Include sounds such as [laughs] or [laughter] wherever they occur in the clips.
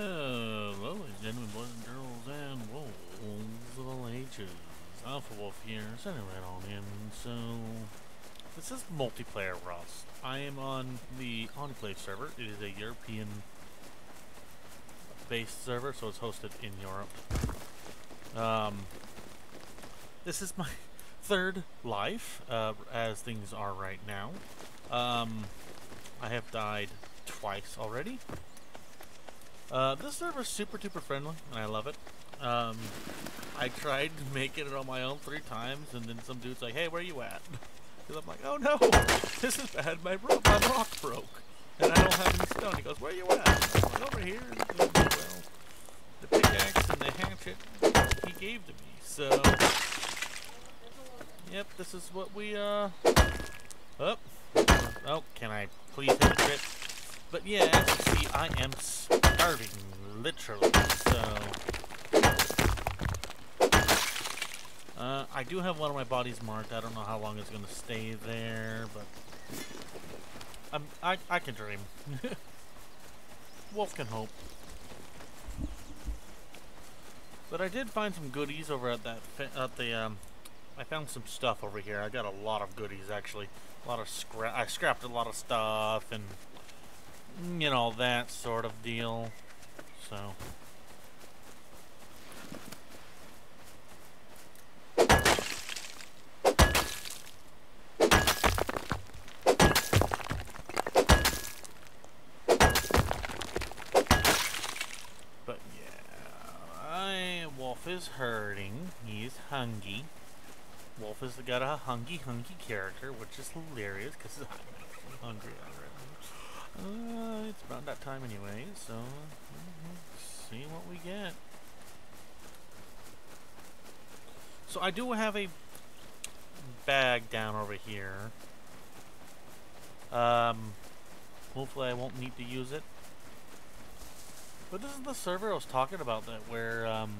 Hello, gentlemen, boys and girls, and wolves of all ages. Alpha Wolffe here, sending right on in. So, this is multiplayer Rust. I am on the Enclave server. It is a European-based server, so it's hosted in Europe. Um, this is my [laughs] third life, uh, as things are right now. Um, I have died twice already. Uh, this server is super duper friendly, and I love it. Um, I tried making it on my own three times, and then some dude's like, "Hey, where you at?" [laughs] Because I'm like, "Oh no, [laughs] this is bad. My, ro my rock broke, and I don't have any stone." He goes, "Where you at?" I'm like, "Over here." Well, the pickaxe and the hatchet he gave to me. So, yep, this is what we uh. Oh, oh, can I please hit the trip? But yeah, see, I am starving, literally, so... Uh, I do have one of my bodies marked. I don't know how long it's going to stay there, but... I'm, I, I can dream. [laughs] Wolffe can hope. But I did find some goodies over at that, at the, um... I found some stuff over here. I got a lot of goodies, actually. A lot of scrap. I scrapped a lot of stuff, and Mm, you know, that sort of deal. So. But yeah, I, Wolffe is hurting. He's hungry. Wolffe has got a hungry, hungry character, which is hilarious because [laughs] I'm hungry already. Uh, it's about that time anyway, so see what we get. So I do have a bag down over here. Um, hopefully I won't need to use it. But this is the server I was talking about that where um,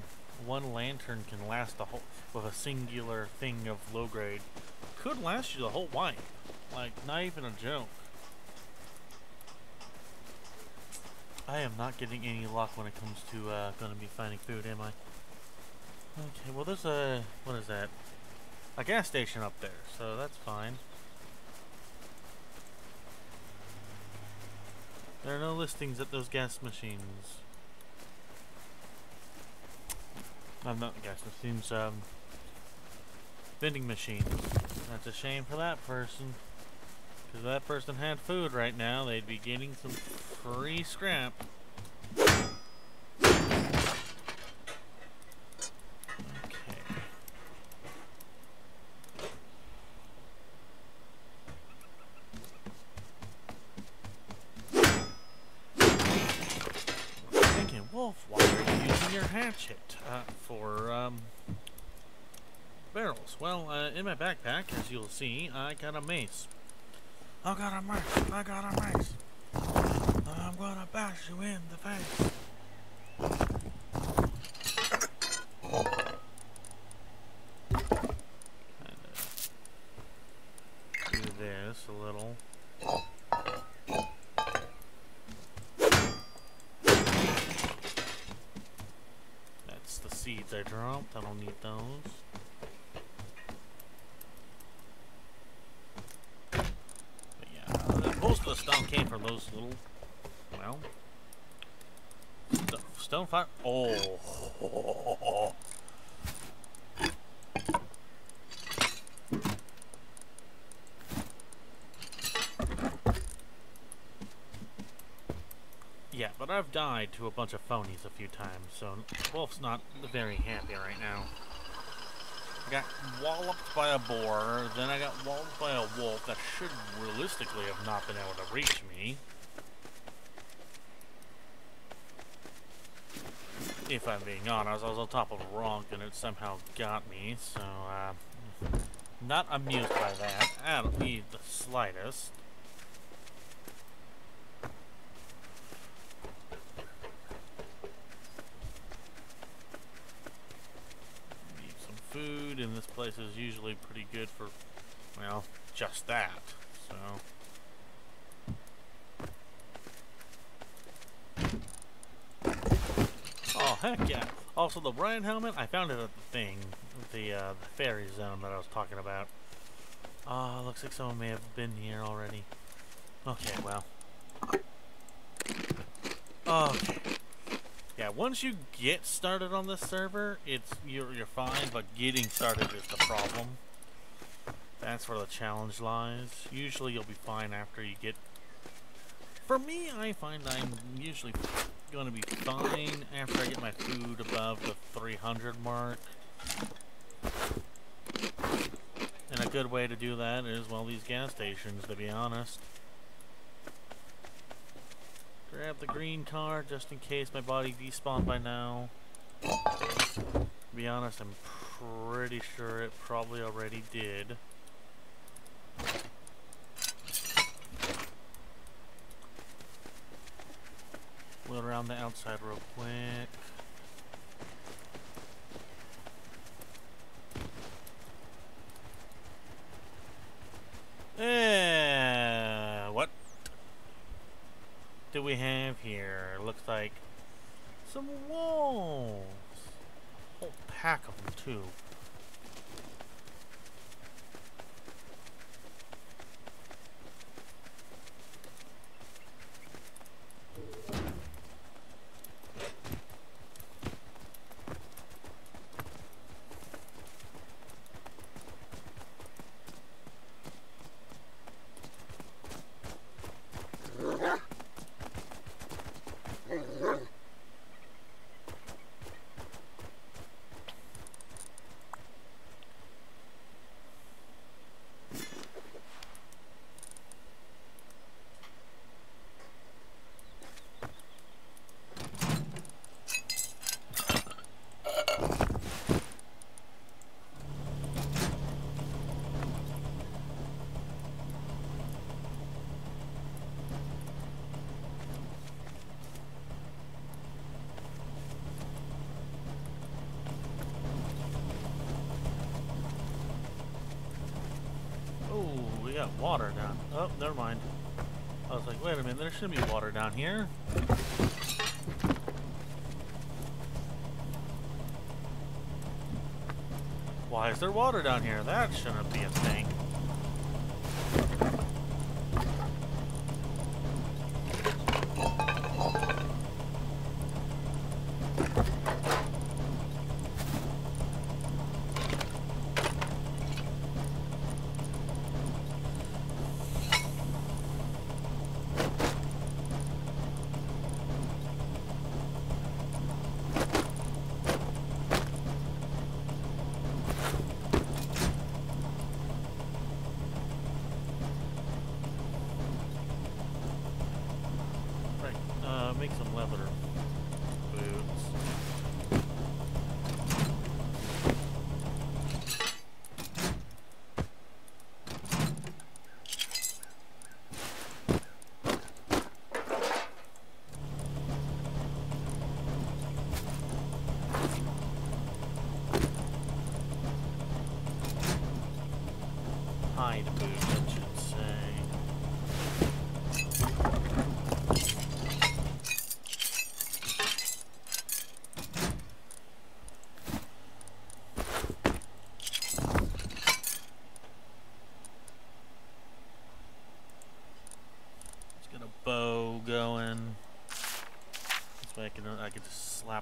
one lantern can last a whole with a singular thing of low grade. Could last you the whole wipe. Like, not even a joke. I am not getting any luck when it comes to uh, going to be finding food, am I? Okay, well there's a, what is that? A gas station up there, so that's fine. There are no listings at those gas machines. I'm not gas machines, um, vending machines. That's a shame for that person. Because that person had food right now, they'd be getting some free scrap. Okay. Thinking, Wolffe, why are you using your hatchet uh, for um, barrels? Well, uh, in my backpack, as you'll see, I got a mace. I got a mace. I got a mace. I'm gonna bash you in the face. do this a little. That's the seeds I dropped. I don't need those. most of the stone came from those little, well, st stone fire. Oh. Yeah, but I've died to a bunch of phonies a few times, so Wolffe's not very happy right now. I got walloped by a boar, then I got walloped by a wolf that should realistically have not been able to reach me. If I'm being honest, I was on top of a rock and it somehow got me, so, uh, not amused by that at the slightest. food, and this place is usually pretty good for, well, just that. So. Oh, heck yeah. Also, the Brian helmet, I found it at the thing, the, uh, the ferry zone that I was talking about. Ah, uh, looks like someone may have been here already. Okay, well. Okay. Yeah, once you get started on this server, it's you're, you're fine, but getting started is the problem. That's where the challenge lies. Usually you'll be fine after you get... For me, I find I'm usually going to be fine after I get my food above the 300 mark. And a good way to do that is, well, these gas stations, to be honest. Grab the green card just in case my body despawned by now. To be honest, I'm pretty sure it probably already did. Wheel around the outside real quick. What do we have here? Looks like some walls. Whole pack of them too. got water down. Oh, never mind. I was like, wait a minute, there should be water down here. Why is there water down here? That shouldn't be a thing.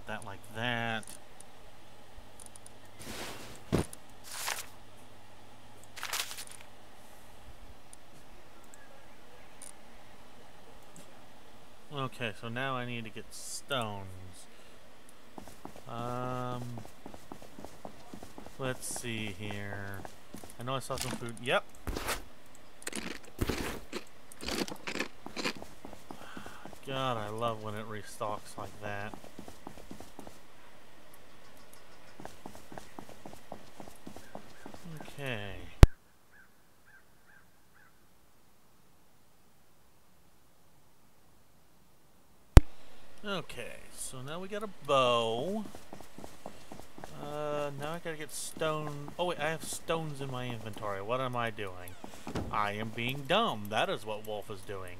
That like that. Okay, so now I need to get stones. Um, let's see here. I know I saw some food. Yep. God, I love when it restocks like that. Okay. Okay, so now we got a bow. Uh, now I gotta get stone. Oh wait, I have stones in my inventory. What am I doing? I am being dumb. That is what Wolffe is doing.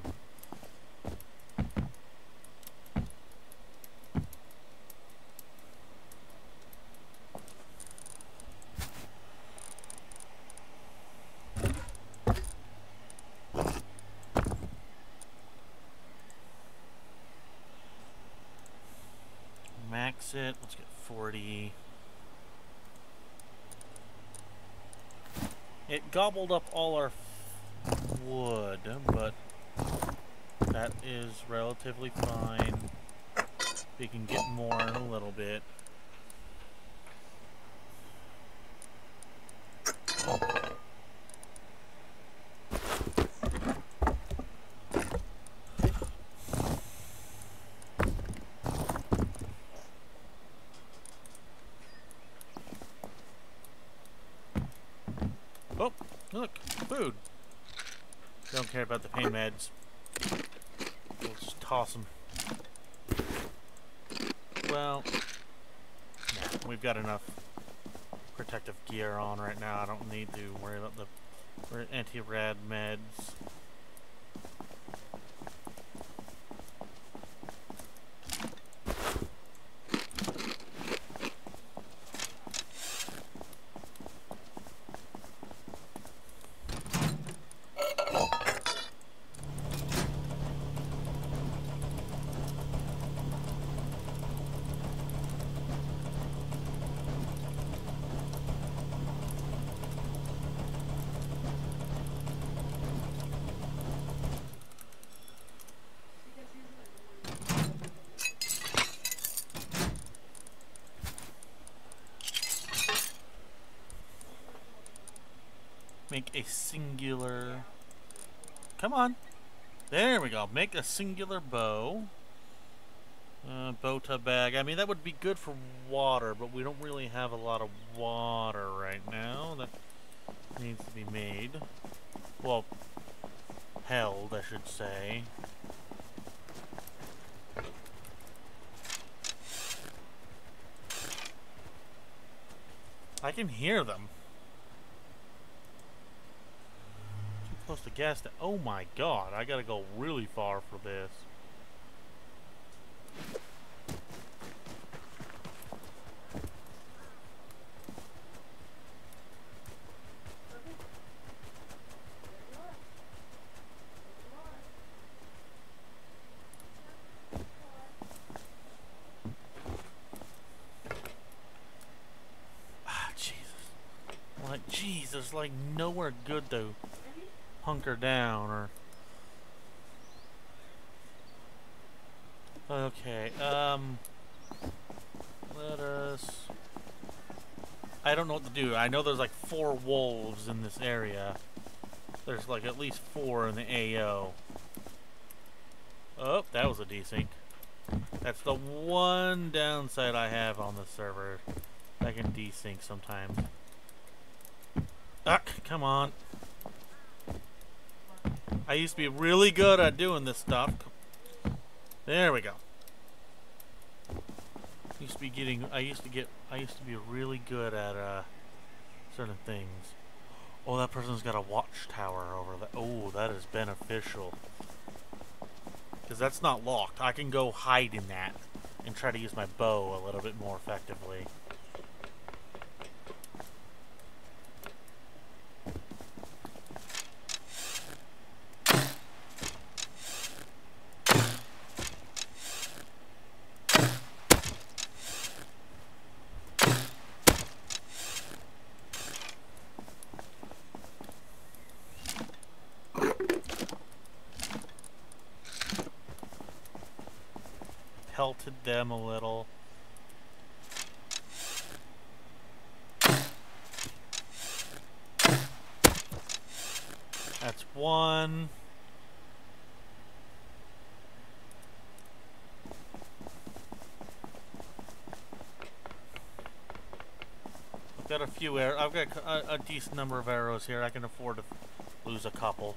max it. Let's get 40. It gobbled up all our wood, but that is relatively fine. We can get more in a little bit. Oh, look, food. Don't care about the pain meds. We'll just toss them. Well, we've got enough protective gear on right now. I don't need to worry about the anti-rad meds. Make a singular... Come on. There we go. Make a singular bow. Uh, Bota bag. I mean, that would be good for water, but we don't really have a lot of water right now. That needs to be made. Well, held, I should say. I can hear them. Close to gas station. Oh my god, I gotta go really far for this. Ah, Jesus, like nowhere good though hunker down or okay um let us I don't know what to do. I know there's like four wolves in this area. There's like at least four in the AO oh that was a desync. That's the one downside I have on the server. I can desync sometimes. Ah come on I used to be really good at doing this stuff. There we go. Used to be getting, I used to get, I used to be really good at, uh, certain things. Oh, that person's got a watchtower over there. Oh, that is beneficial. Because that's not locked. I can go hide in that and try to use my bow a little bit more effectively. Pelted them a little. That's one. I've got a few arrows. I've got a, a decent number of arrows here. I can afford to lose a couple.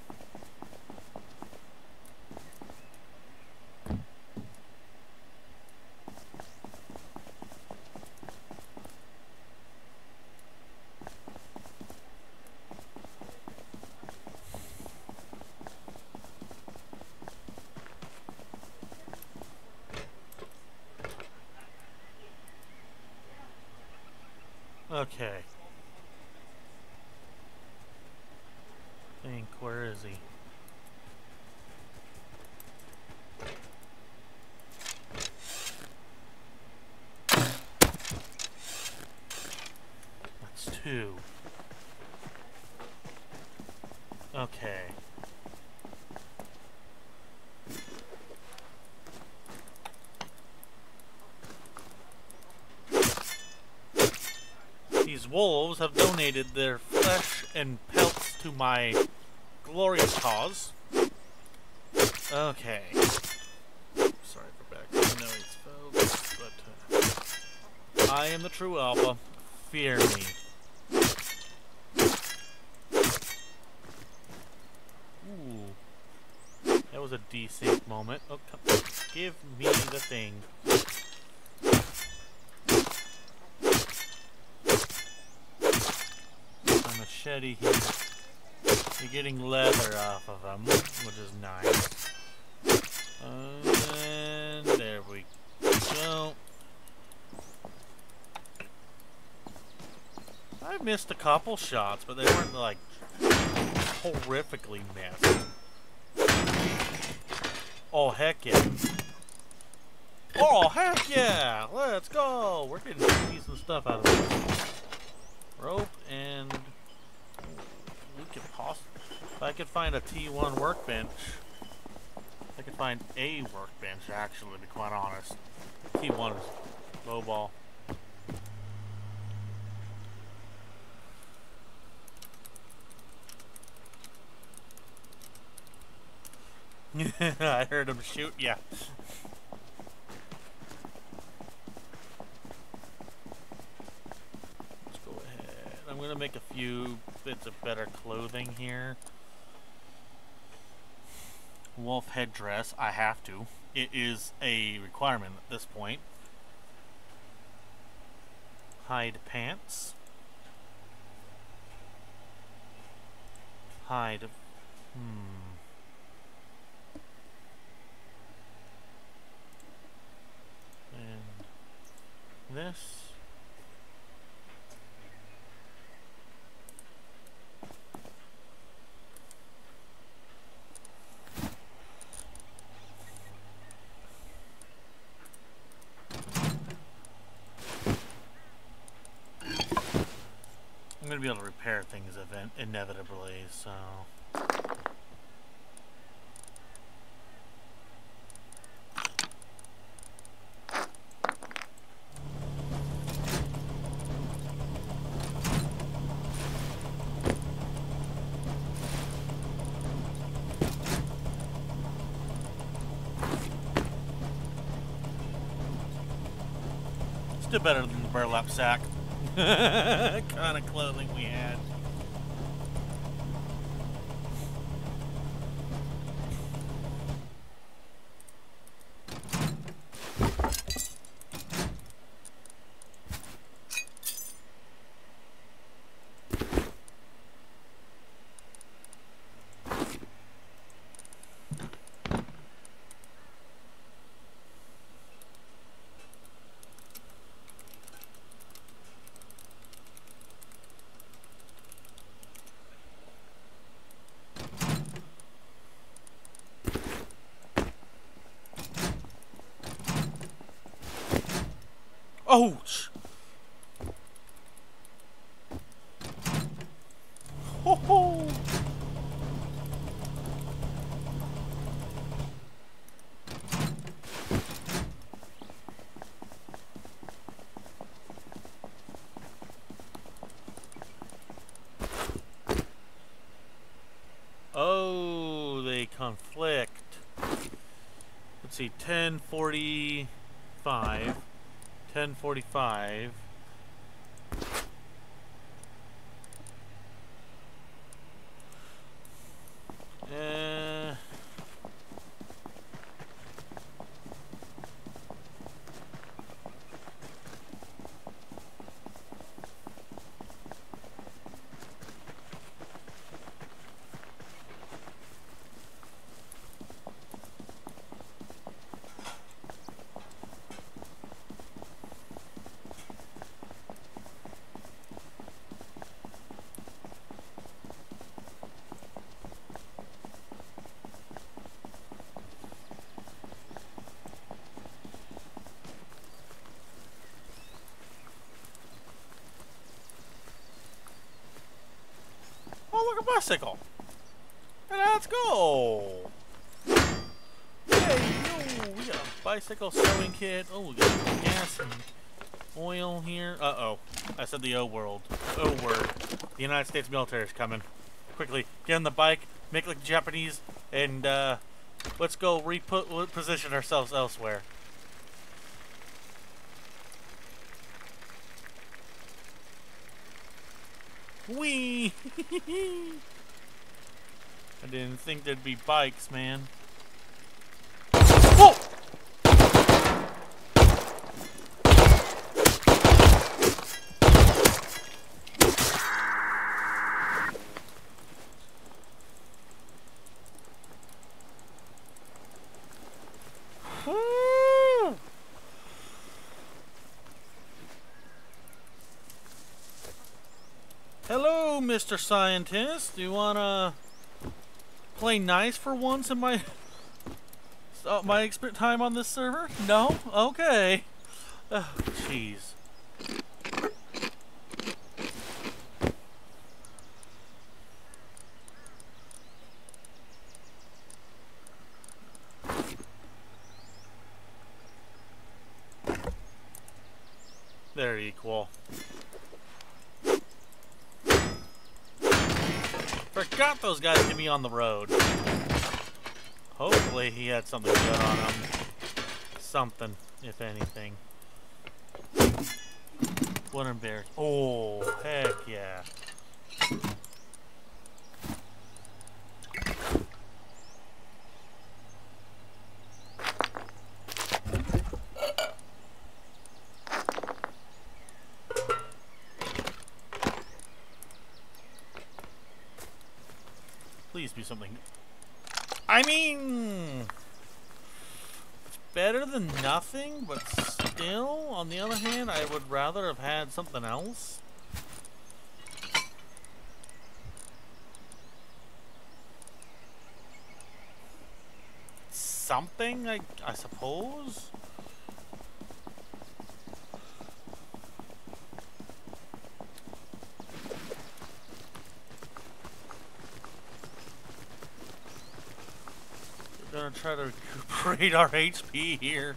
Okay. Think, where is he? two. Okay. These wolves have donated their flesh and pelts to my glorious cause. Okay. Sorry for background noise, folks, but uh, I am the true alpha. Fear me. Ooh. That was a desync moment. Oh, come, give me the thing. A machete here. Getting leather off of them, which is nice. And there we go. I missed a couple shots, but they weren't like horrifically missed. Oh heck yeah. Oh heck yeah! Let's go! We're getting decent stuff out of this. Rope and we could possibly if I could find a T1 workbench I could find a workbench, actually, to be quite honest. T1 is low ball. [laughs] I heard him shoot, yeah. Let's go ahead. I'm to make a few bits of better clothing here wolf headdress. I have to. It is a requirement at this point. Hide pants. Hide. Hmm. And this. going to be able to repair things event inevitably, so... Still better than the burlap sack. [laughs] kind of clothing we had. Ouch! Ho ho! Oh, they conflict. Let's see, 1045. 1045. A bicycle. Let's go. Hey, yo, we got a bicycle sewing kit. Oh, we got gas and oil here. Uh-oh. I said the O world. O word. The United States military is coming. Quickly, get on the bike, make like Japanese, and uh, let's go re-put position ourselves elsewhere. Wee! [laughs] Didn't think there'd be bikes, man. Whoa! Hello, Mr. Scientist. Do you wanna play nice for once in my uh, my time on this server? No? Okay. Oh, jeez. They're equal. Forgot be on the road. Hopefully he had something good on him. Something, if anything. Wooden bears. Oh, heck yeah. Please be something. I mean, it's better than nothing, but still, on the other hand, I would rather have had something else. Something, I, I suppose? gonna try to recuperate our HP here.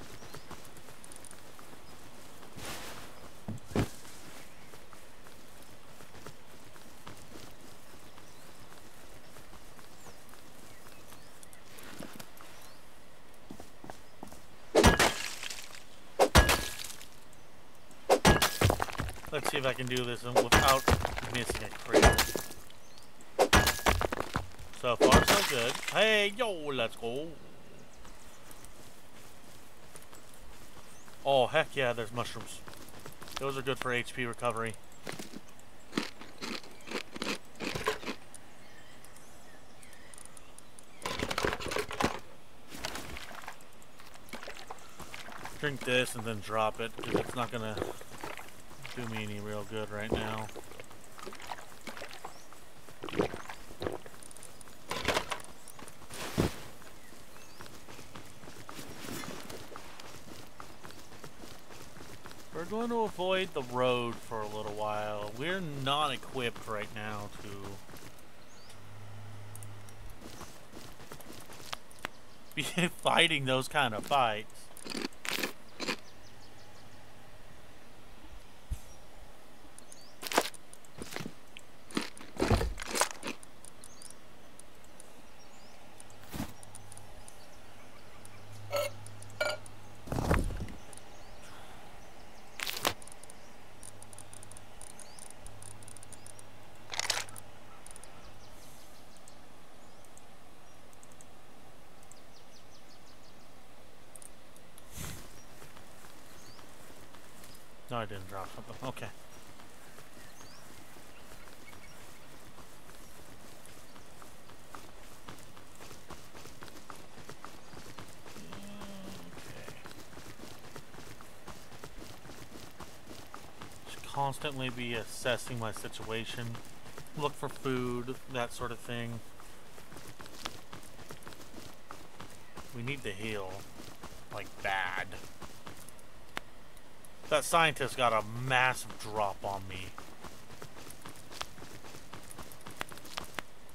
Let's see if I can do this without missing a crate. So far, so good. Hey, yo, let's go. Oh, heck yeah, there's mushrooms. Those are good for HP recovery. Drink this and then drop it, because it's not going to do me any real good right now. going to avoid the road for a little while. We're not equipped right now to... [laughs] be fighting those kind of fights. Didn't drop. Okay. constantly be assessing my situation, look for food, that sort of thing. We need to heal, like bad. That scientist got a massive drop on me.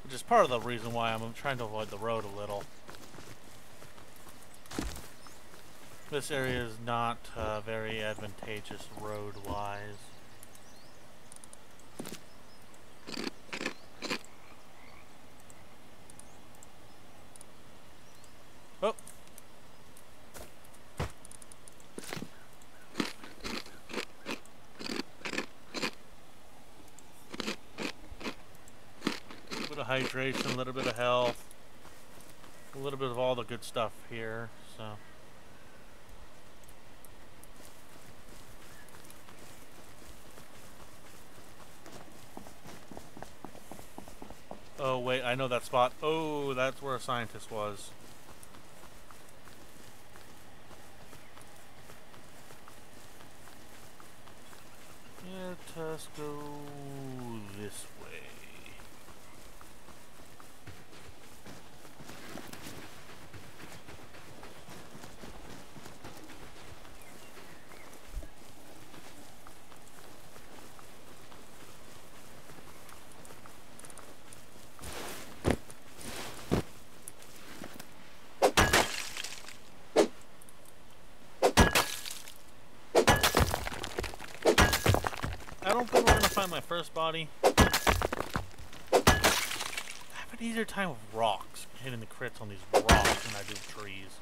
Which is part of the reason why I'm trying to avoid the road a little. This area is not uh, very advantageous road-wise. Hydration, a little bit of health, a little bit of all the good stuff here, so... Oh, wait, I know that spot. Oh, that's where a scientist was. Let us go this way. I don't think we're gonna find my first body. I have an easier time with rocks, hitting the crits on these rocks than I do trees.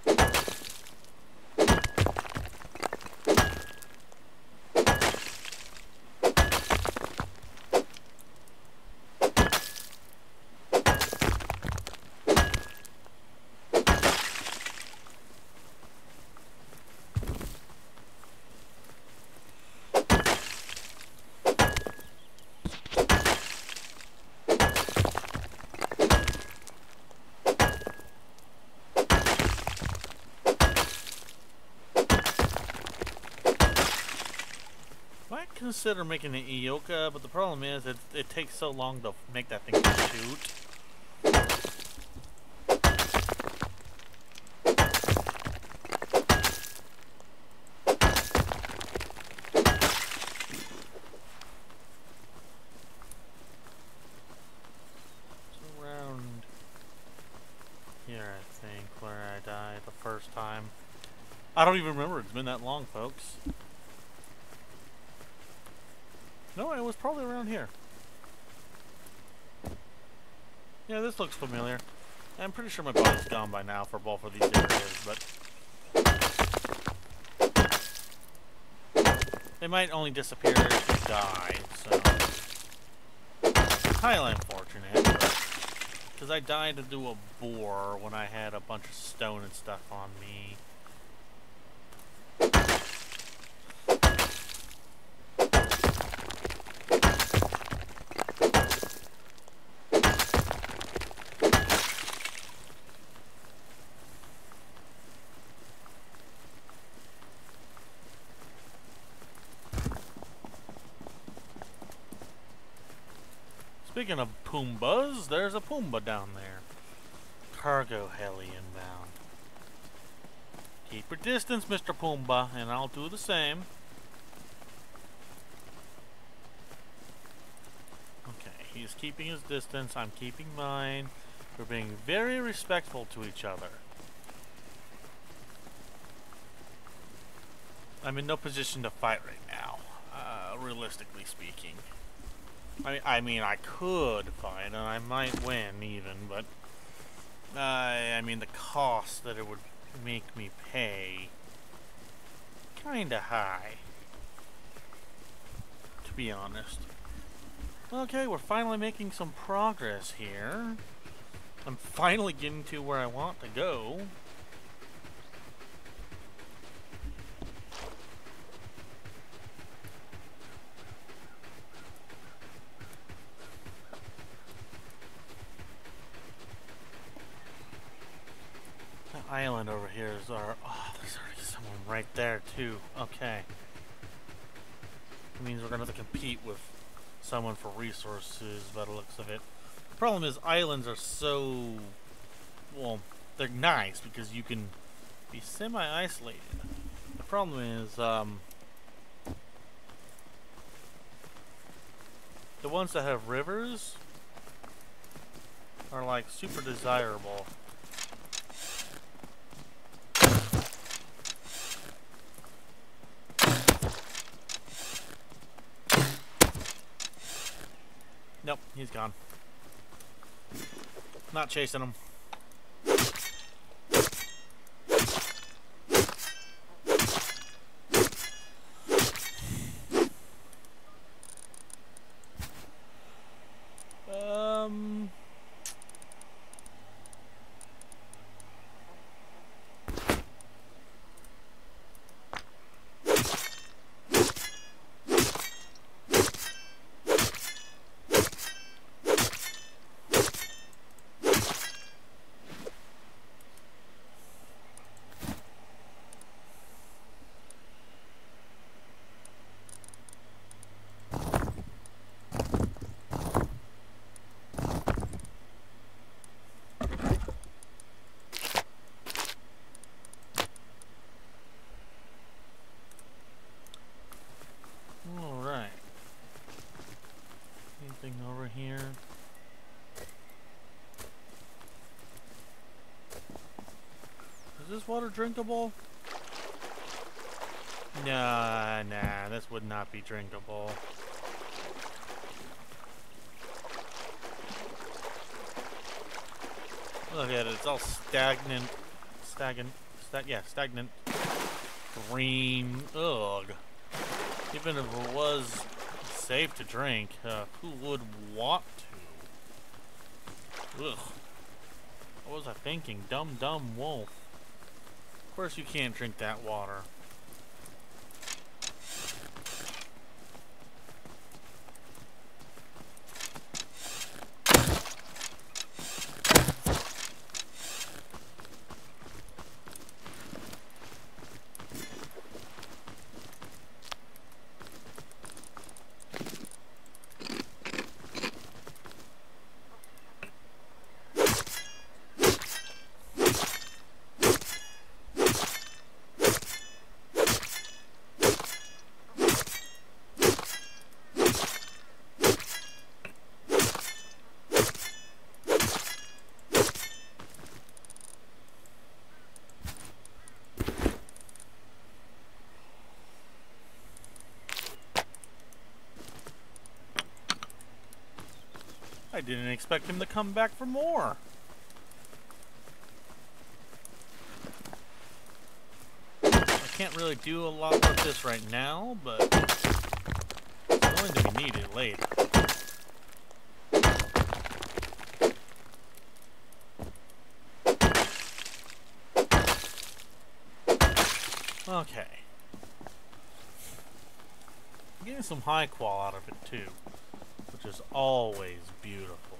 Might consider making an Eoka, uh, but the problem is it, it takes so long to make that thing shoot. It's around here, I think, where I died the first time. I don't even remember. It's been that long, folks. No, it was probably around here. Yeah, this looks familiar. I'm pretty sure my body's gone by now for both of these areas, but... They might only disappear if you die, so... Highly unfortunate, Because I died to do a boar when I had a bunch of stone and stuff on me. Speaking of Pumbaas, there's a Pumbaa down there. Cargo heli inbound. Keep your distance, Mr. Pumbaa, and I'll do the same. Okay, he's keeping his distance, I'm keeping mine. We're being very respectful to each other. I'm in no position to fight right now, uh, realistically speaking. I mean, I mean, I could fight, and I might win even, but uh, I mean, the cost that it would make me pay kinda high, to be honest. Okay, we're finally making some progress here. I'm finally getting to where I want to go. That island over here is our. Oh, there's already someone right there, too. Okay. It means we're gonna have to compete with someone for resources by the looks of it. The problem is, islands are so. Well, they're nice because you can be semi isolated. The problem is, um. The ones that have rivers are like super desirable. Nope, he's gone. Not chasing him. water drinkable? Nah, nah, this would not be drinkable. Look at it, it's all stagnant, stagnant, stag yeah, stagnant, green, ugh. Even if it was safe to drink, uh, who would want to? Ugh. What was I thinking? Dumb, dumb Wolffe. Of course you can't drink that water. I didn't expect him to come back for more. I can't really do a lot with this right now, but it's going to be needed later. Okay. I'm getting some high qual out of it too is always beautiful.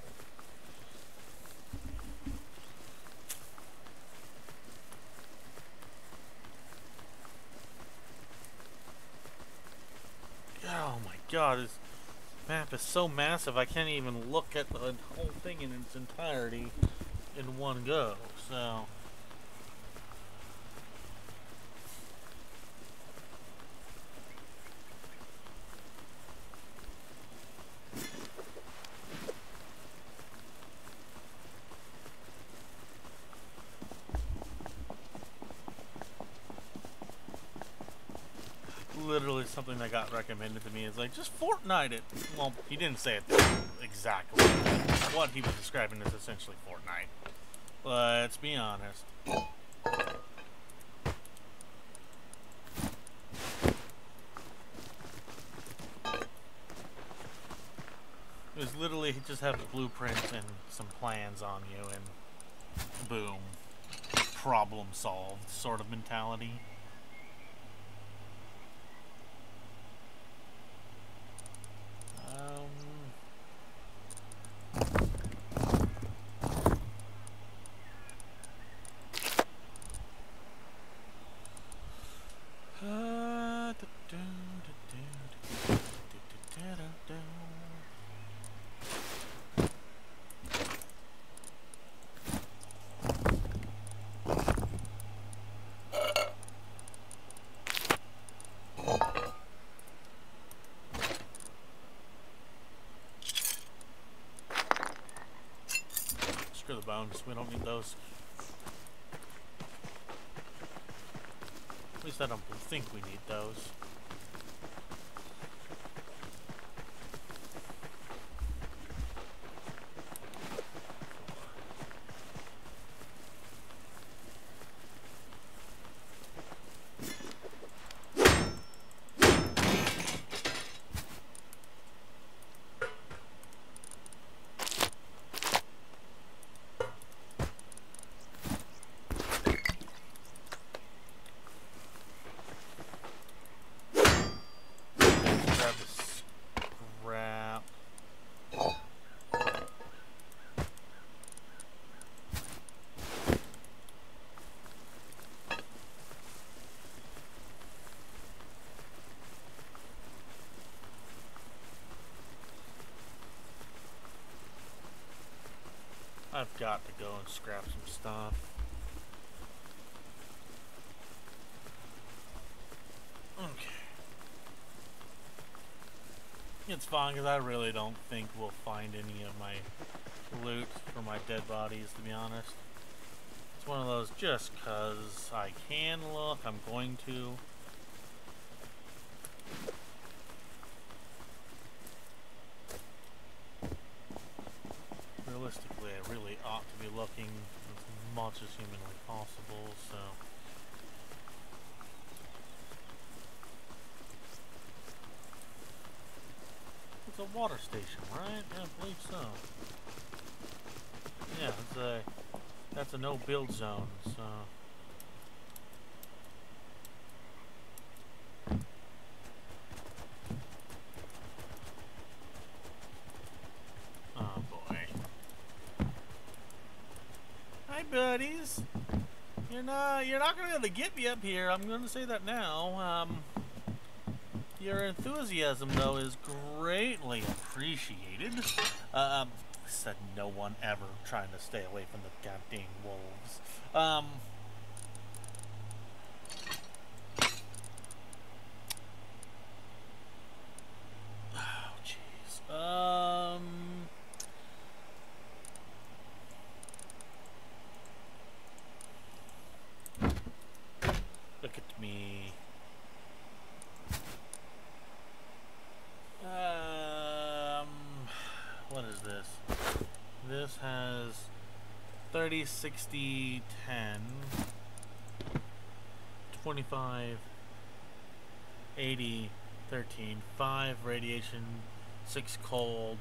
Oh my god, this map is so massive I can't even look at the whole thing in its entirety in one go, so... something that got recommended to me is like, just Fortnite it. Well, he didn't say it exactly. What he was describing is essentially Fortnite. Let's be honest. It was literally just have blueprints and some plans on you and boom. Problem solved sort of mentality. We don't need those. At least I don't think we need those. I've got to go and scrap some stuff. Okay. It's fine because I really don't think we'll find any of my loot for my dead bodies, to be honest. It's one of those just because I can look, I'm going to. looking as much as humanly possible, so... It's a water station, right? Yeah, I believe so. Yeah, it's a... That's a no-build zone, so... Oh, boy. Hi, buddies. You're not you're not gonna be able to get me up here. I'm gonna say that now. Um, your enthusiasm though is greatly appreciated. Um, said no one ever trying to stay away from the goddamn wolves. Um. Oh, jeez. Um. me. Um, what is this? This has 30, 60, 10, 25, 80, 13, 5 radiation, 6 cold,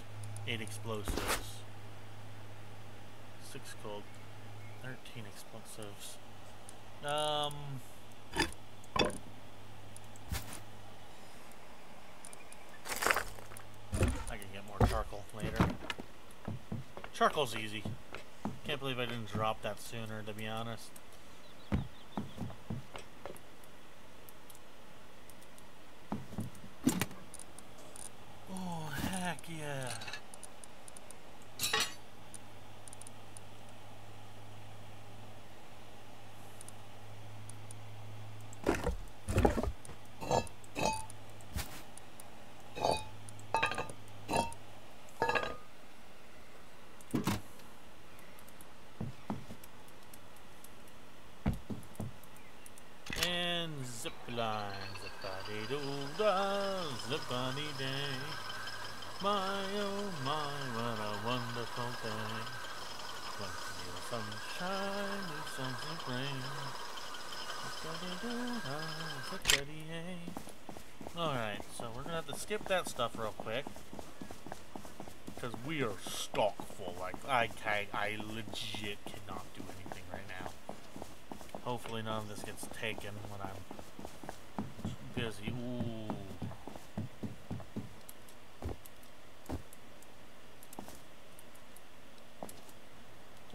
8 explosives. 6 cold, 13 explosives. Um... I can get more charcoal later. Charcoal's easy. I can't believe I didn't drop that sooner, to be honest. Oh, heck yeah. sunny day. My oh my, what a wonderful day. Once in sunshine, the sun's rain. Alright, so we're gonna have to skip that stuff real quick. Because we are stock full. Like, I, I, I legit cannot do anything right now. Hopefully none of this gets taken when I'm busy. Ooh.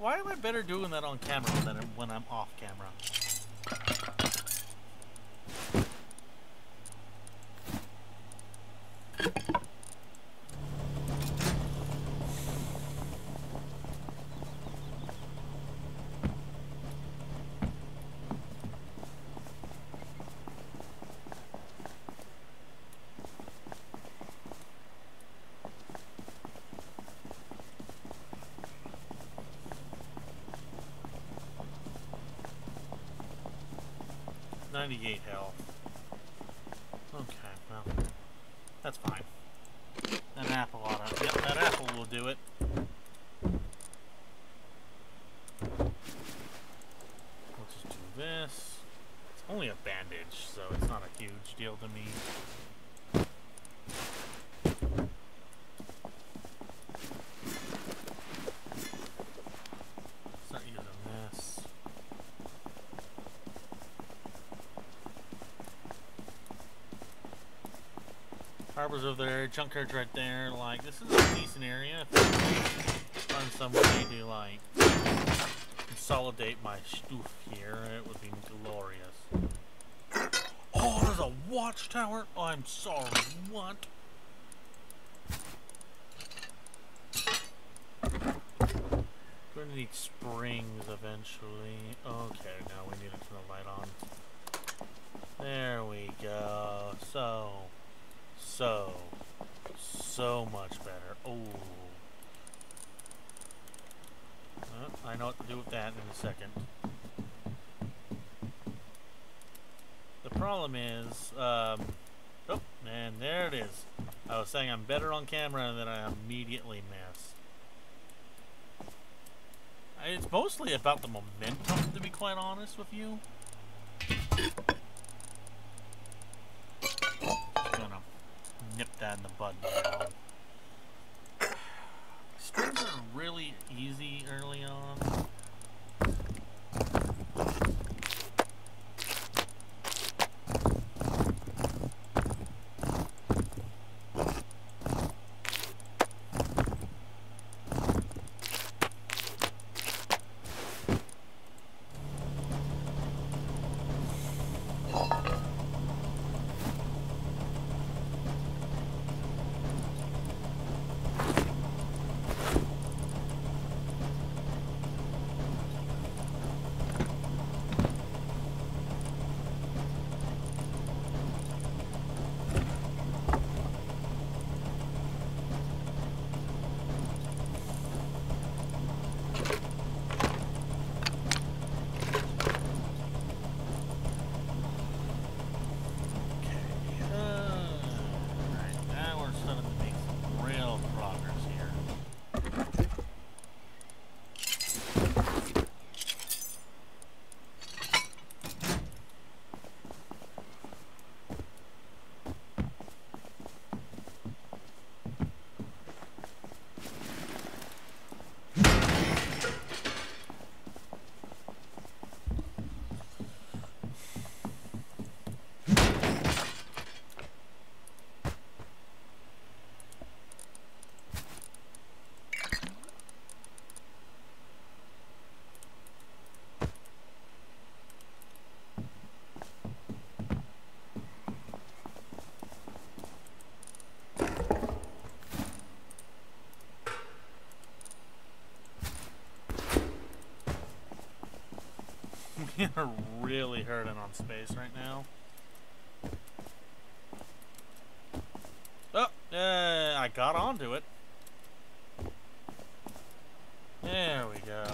Why am I better doing that on camera than when I'm off camera? 98 health. Okay, well, that's fine. An apple ought to, yep, that apple will do it. We'll just do this. It's only a bandage, so it's not a huge deal to me. Start using this. Harbor's over there, junkyard's right there. Like, this is a decent area. Find some way to, like, consolidate my stuff here, it would be glorious. Oh, there's a watchtower? I'm sorry, what? Gonna need springs eventually. Okay, now we need to turn the light on. There we go. So, so, so much better. Oh. I know what to do with that in a second. The problem is, um, oh, and there it is. I was saying I'm better on camera and then I immediately miss. It's mostly about the momentum, to be quite honest with you. That in the bud now. Strings are really easy early on. Okay. Uh, Alright, now we're starting to make some real progress here. We [laughs] are really hurting on space right now. Oh, uh, I got onto it. There we go.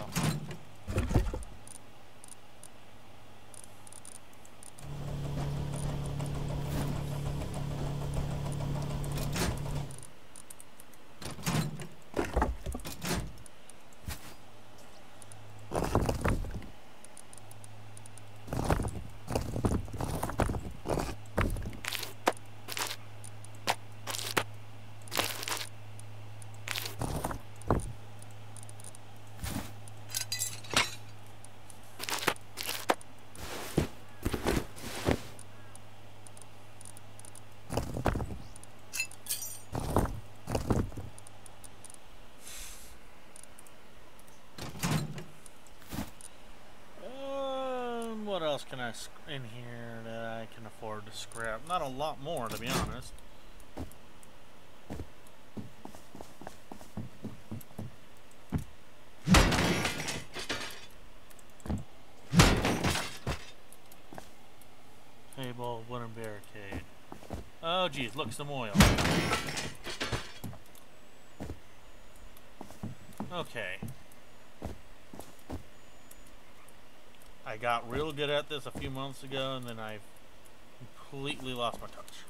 Um, what else can I in here that I can afford to scrap? Not a lot more, to be honest. Table, wooden barricade. Oh, geez, look, some oil. Okay. I got real good at this a few months ago, and then I completely lost my touch.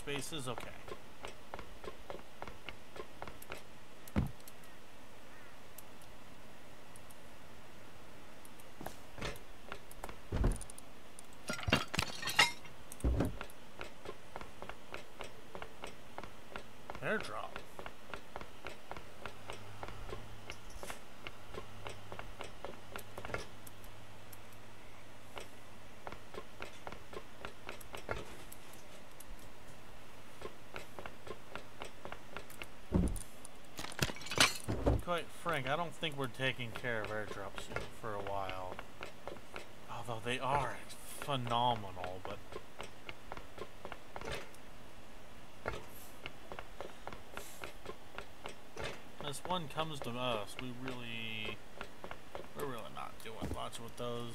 spaces? Okay. Airdrop. quite frank, I don't think we're taking care of airdrops for a while. Although they are phenomenal, but... As one comes to us, we really... We're really not doing much with those.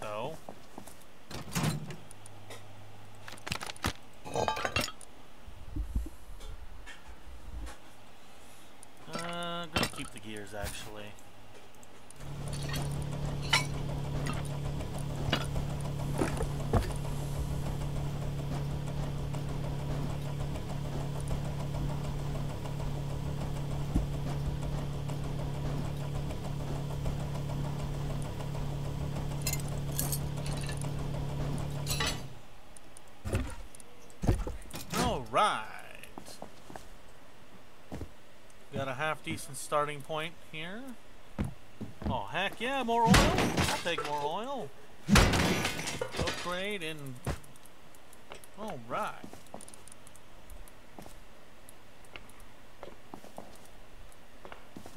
Though. Uh, gonna keep the gears, actually. Decent starting point here. Oh, heck yeah, more oil. I'll take more oil. Upgrade and... Alright.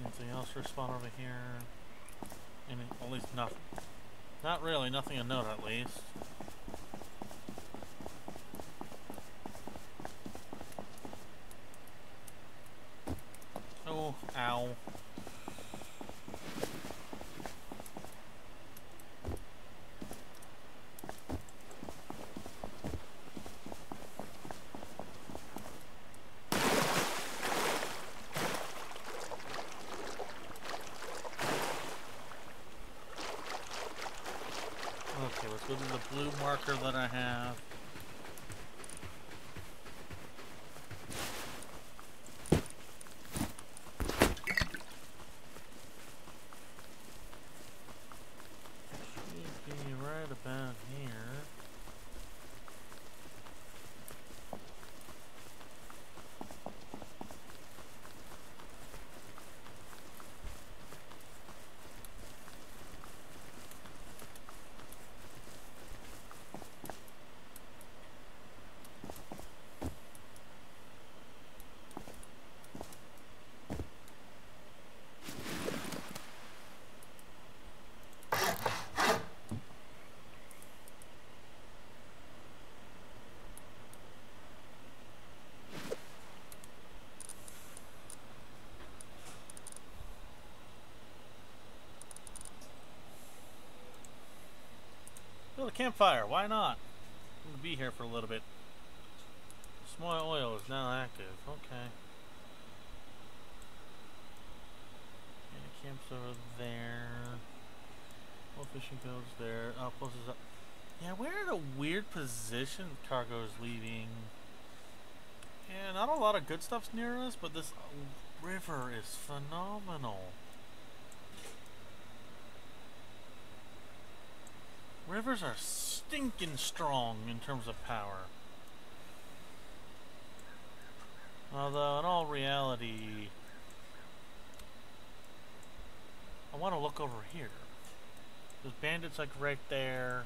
Anything else respawn over here? Any, at least nothing. Not really, nothing to note at least. Ow. Okay, let's go to the blue marker that I have. Build a campfire, why not? I'm gonna be here for a little bit. Small oil is now active, okay. And camps over there. More fishing goes there. Oh, Outpost is up. Yeah, we're in a weird position cargo is leaving. Yeah, not a lot of good stuff's near us, but this river is phenomenal. Rivers are stinking strong in terms of power. Although, in all reality, I want to look over here. There's bandits like right there.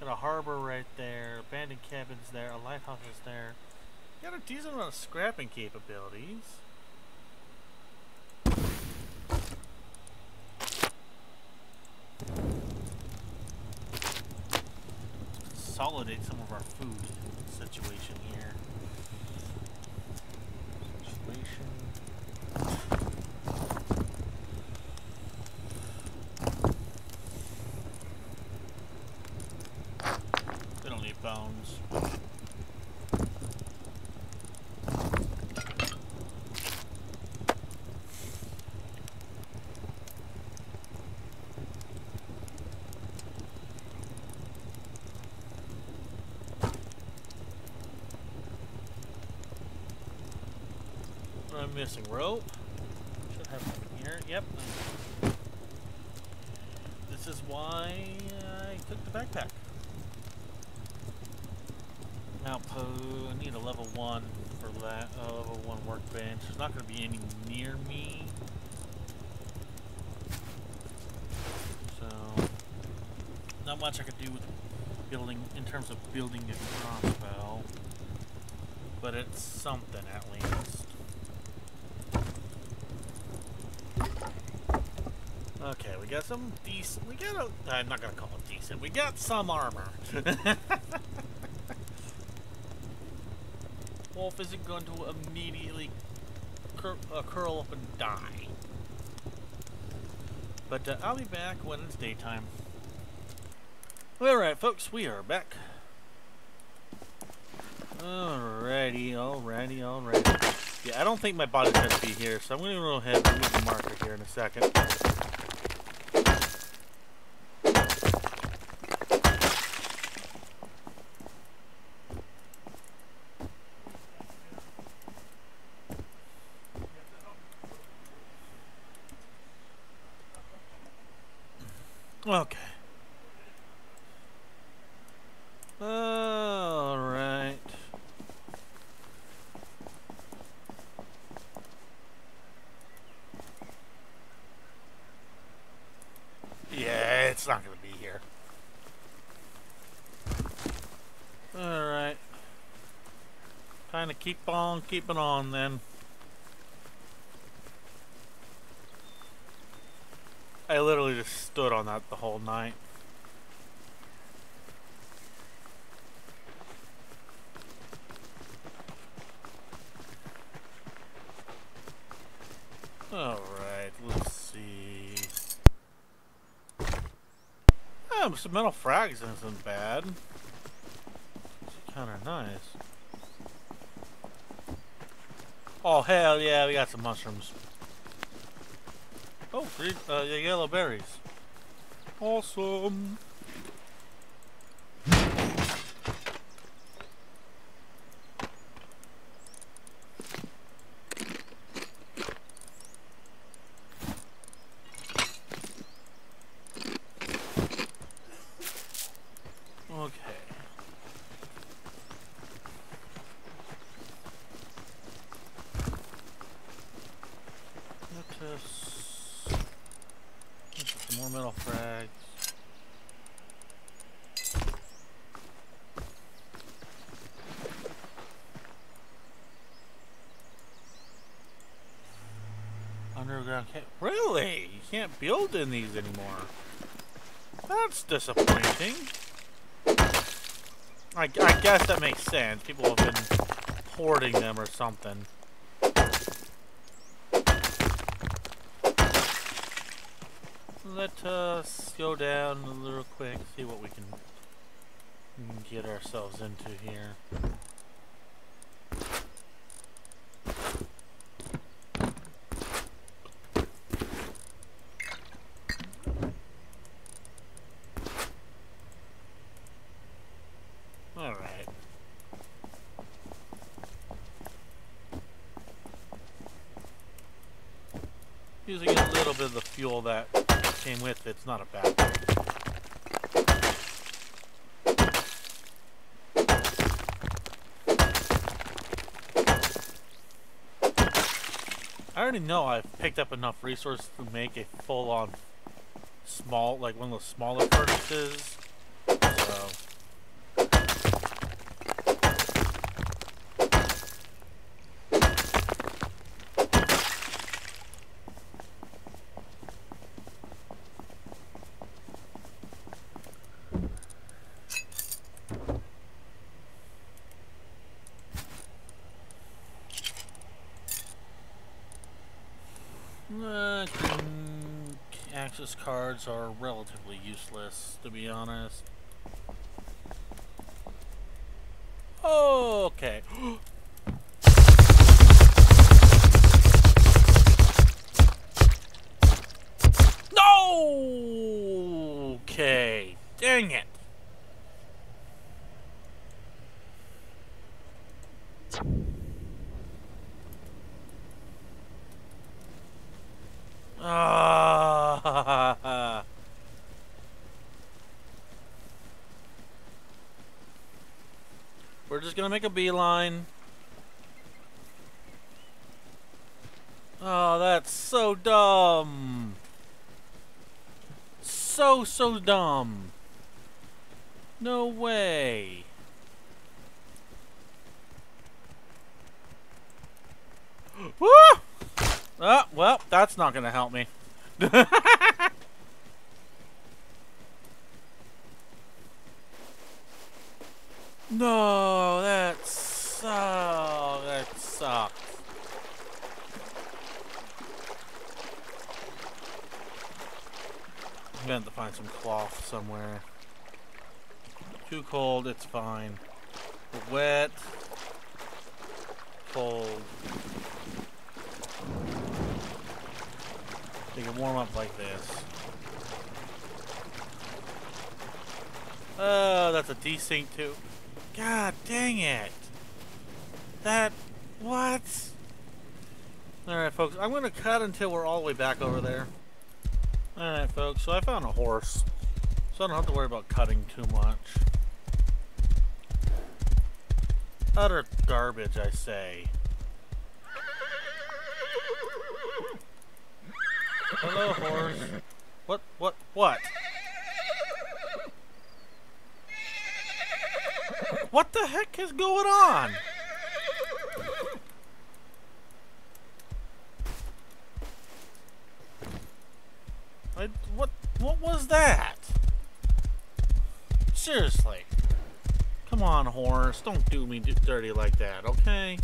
Got a harbor right there, abandoned cabins there, a lighthouse is there. Got a decent amount of scrapping capabilities. Consolidate some of our food situation here. Situation. We don't need bones. What am I missing? Rope? Should have one here. Yep. This is why I took the backpack. Outpost. I need a level one for that. Level one workbench. There's not going to be any near me. So, not much I could do with building in terms of building a crossbow, but it's something at least. Okay, we got some decent. We got a. I'm not gonna call it decent. We got some armor. [laughs] Wolffe isn't going to immediately cur uh, curl up and die. But uh, I'll be back when it's daytime. Alright, folks, we are back. Alrighty, alrighty, alrighty. Yeah, I don't think my body's going to be here, so I'm going to go ahead and move the marker here in a second. Okay. All right. Yeah, it's not going to be here. All right. Kind of keep on keeping on then. I literally just stood on that the whole night. Alright, let's see. Some metal frags isn't bad. It's kinda nice. Oh, hell yeah, we got some mushrooms. Oh, green, uh, yellow berries. Awesome. Okay. Let us get some more metal frags. Really? You can't build in these anymore. That's disappointing. I, I guess that makes sense. People have been hoarding them or something. Let us go down a little quick, see what we can get ourselves into here. Alright. Using a little bit of the fuel that came with it's not a bad thing. I already know I've picked up enough resources to make a full-on small, like one of those smaller furnaces. So Uh, mm, access cards are relatively useless, to be honest. Okay. no! Okay. Dang it. Ah. We're just gonna make a beeline. Oh, that's so dumb. So, so dumb. No way. [gasps] Woo! Oh, well, that's not gonna help me. [laughs] no, that's... Oh, that sucks. I'm gonna have to find some cloth somewhere. Too cold, it's fine. Wet. Cold. They can warm up like this. Oh, that's a desync too. God dang it. That, what? Alright folks, I'm going to cut until we're all the way back over there. Alright folks, so I found a horse. So I don't have to worry about cutting too much. Utter garbage, I say. Hello, horse. What, what, what? What the heck is going on? I, what, what was that? Seriously. Come on, horse. Don't do me dirty like that, okay?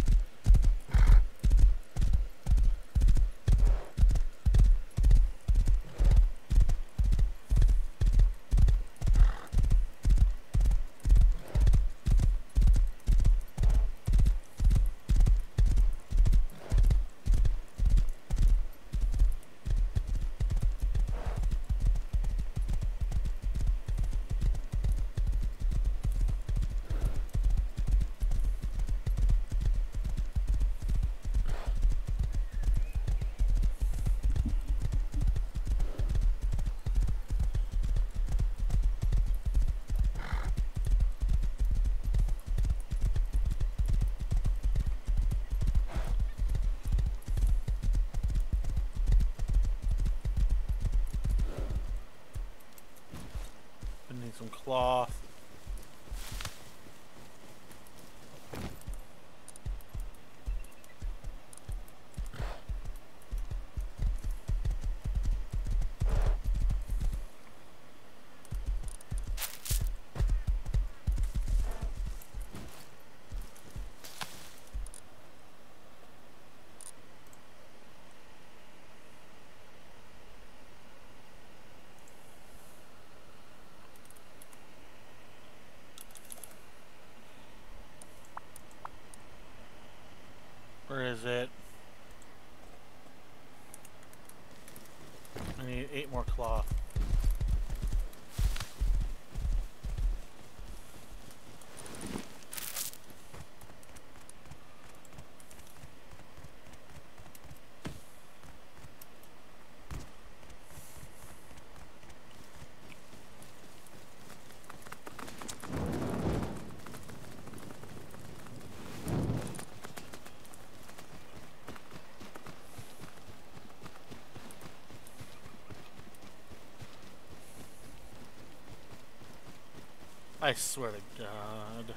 I swear to God.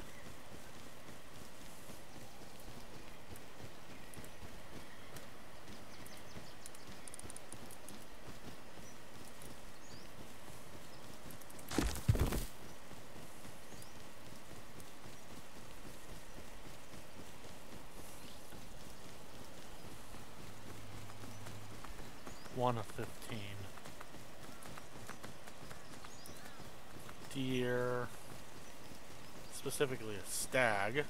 One of fifteen. Specifically a stag.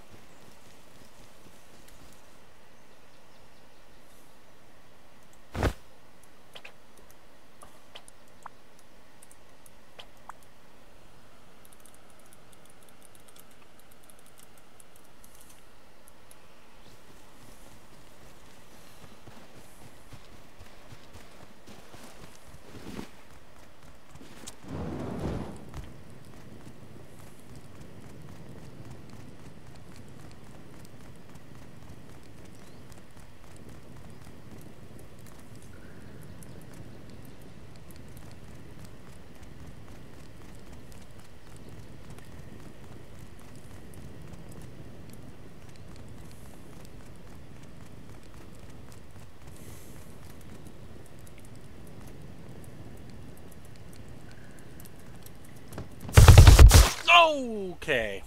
Okay.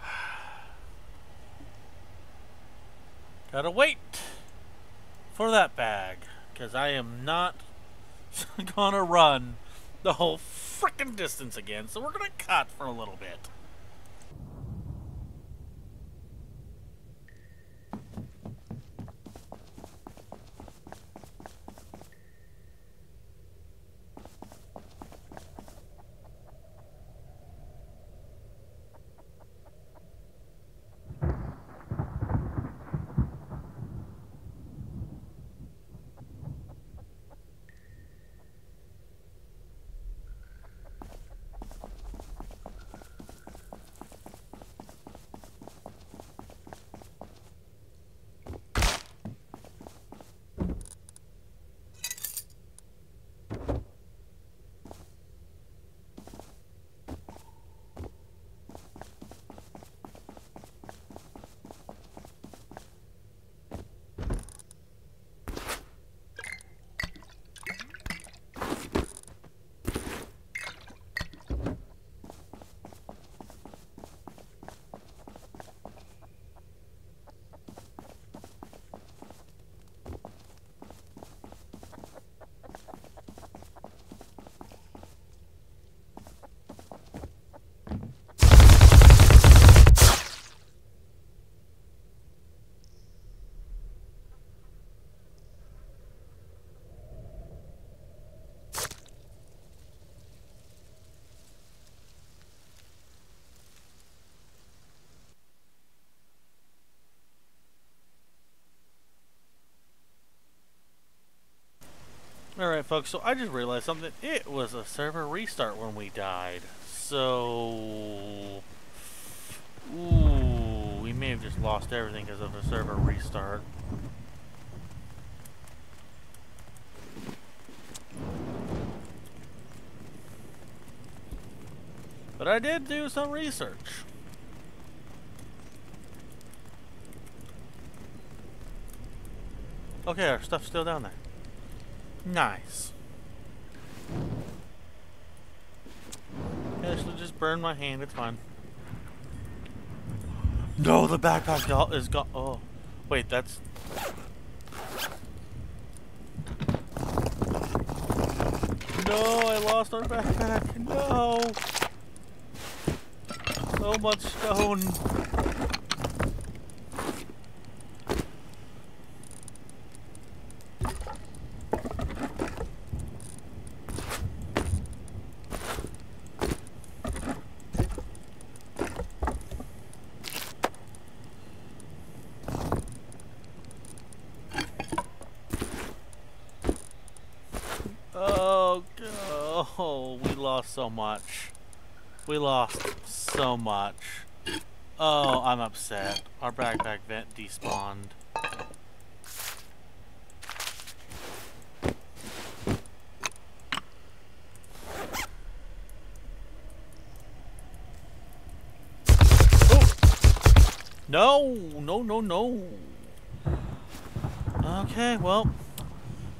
[sighs] Gotta wait for that bag, because I am not [laughs] gonna run the whole frickin' distance again, so we're gonna cut for a little bit. Alright folks, so I just realized something. It was a server restart when we died. So... Ooh, we may have just lost everything because of a server restart. But I did do some research. Okay, our stuff's still down there. Nice. Will just burn my hand, it's fine. No, the backpack is gone. Oh, wait, that's... No, I lost our backpack. No. So much stone. So much. We lost so much. Oh, I'm upset. Our backpack vent despawned. No, no, no, no. Okay, well,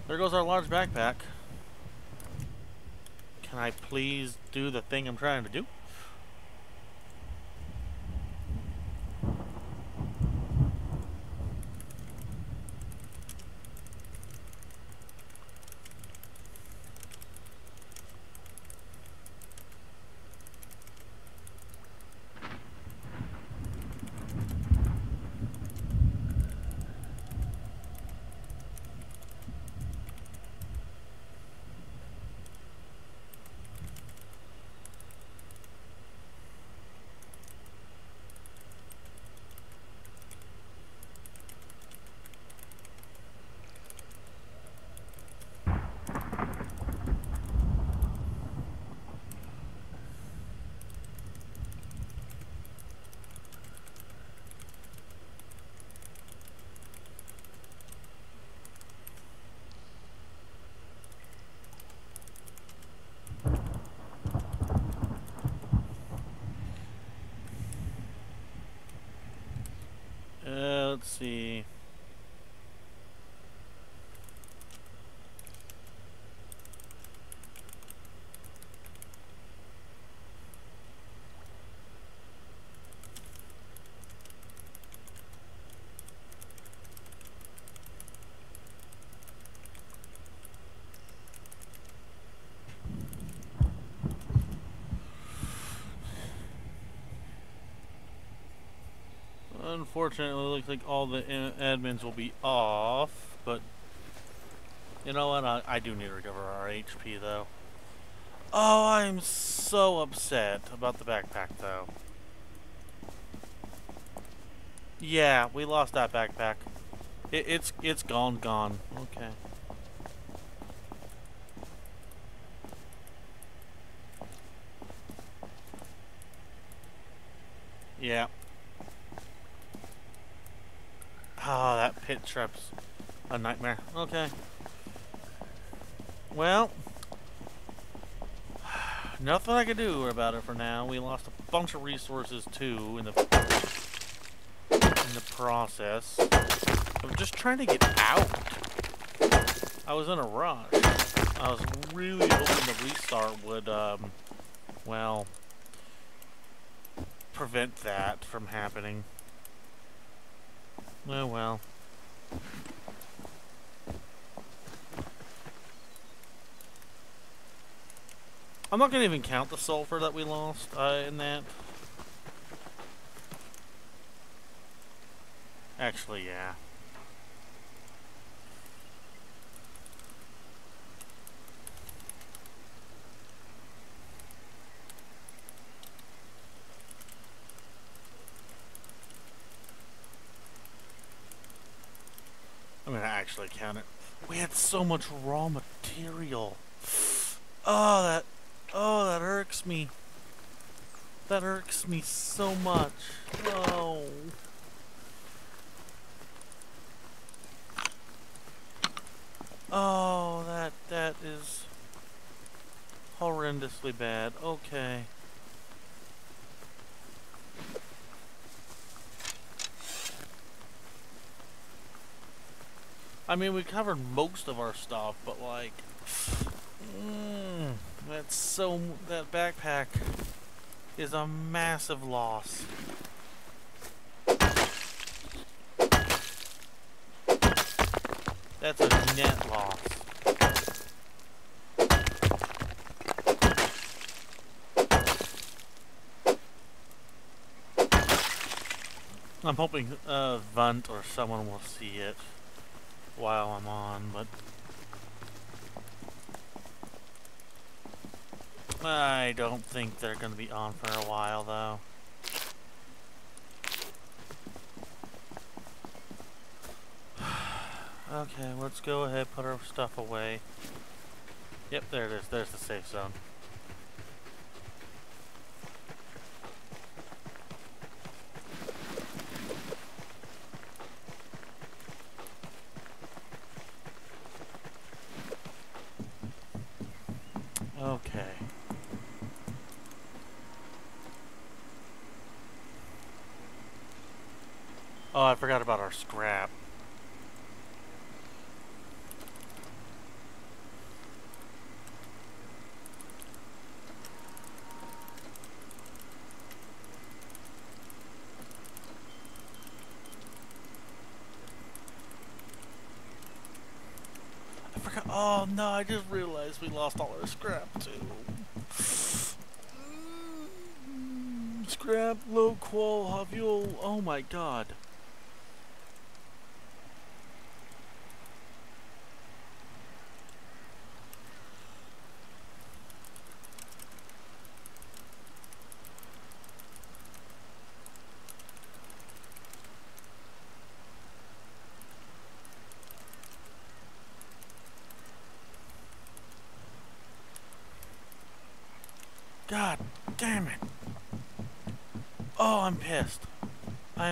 there goes our large backpack. Can I please do the thing I'm trying to do? Unfortunately, it looks like all the admins will be off, but you know what? I, I do need to recover our HP, though. Oh, I'm so upset about the backpack, though. Yeah, we lost that backpack. It, it's it's gone, gone. Okay. Yeah. Oh, that pit trap's a nightmare. Okay. Well, [sighs] nothing I can do about it for now. We lost a bunch of resources too in the in the process. I'm just trying to get out. I was in a rush. I was really hoping the restart would, um, well, prevent that from happening. Oh well. I'm not going to even count the sulfur that we lost uh, in that. Actually, yeah. I'm gonna actually count it. We had so much raw material. [sighs] Oh, that me. That irks me so much. Oh. Oh, that that is horrendously bad. Okay. I mean, we covered most of our stuff, but like... [sighs] Mm. That's so... That backpack is a massive loss. That's a net loss. I'm hoping uh, Vunt or someone will see it while I'm on, but I don't think they're going to be on for a while, though. [sighs] okay, let's go ahead put our stuff away. Yep, there it is. There's the safe zone. Oh, I forgot about our scrap. I forgot. Oh no, I just realized we lost all our scrap too. Scrap, low qual, fuel. Oh my. God damn it. Oh, I'm pissed.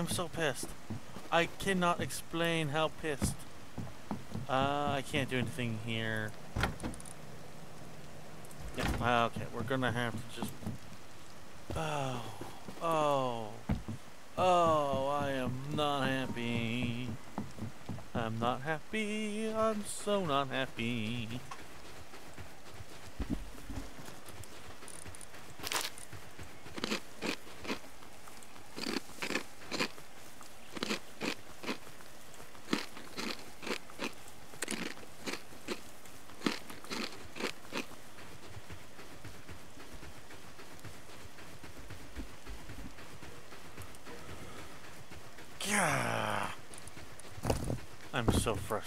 I am so pissed. I cannot explain how pissed. Uh, I can't do anything here. Yeah, okay, we're gonna have to just... Oh, oh, oh, I am not happy. I'm not happy, I'm so not happy.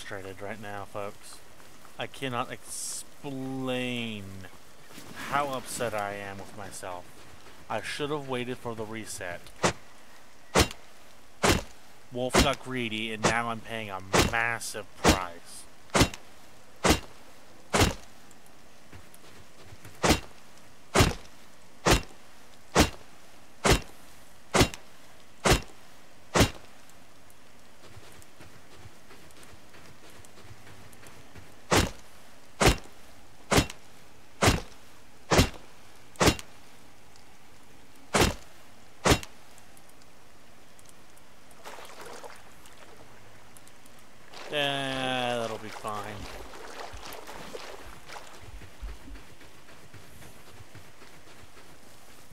Frustrated right now, folks. I cannot explain how upset I am with myself. I should have waited for the reset. Wolffe got greedy, and now I'm paying a massive price. Yeah, that'll be fine.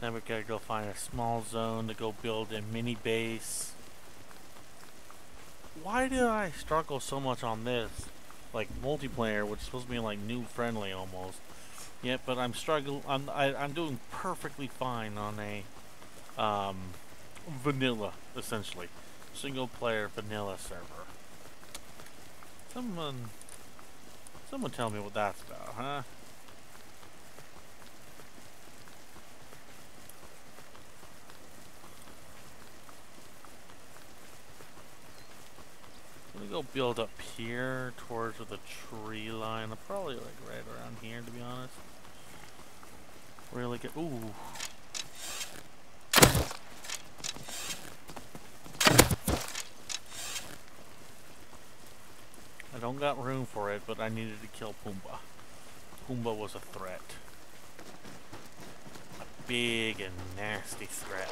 Now we gotta go find a small zone to go build a mini base. Why did I struggle so much on this? Like multiplayer, which is supposed to be like new friendly almost. Yeah, but I'm struggling. I'm I, am i am doing perfectly fine on a um, vanilla, essentially, single player vanilla server. Someone, someone tell me what that's about, huh? go build up here towards the tree line. Probably like right around here to be honest. Really good. Ooh. I don't got room for it, but I needed to kill Pumbaa. Pumbaa was a threat. A big and nasty threat.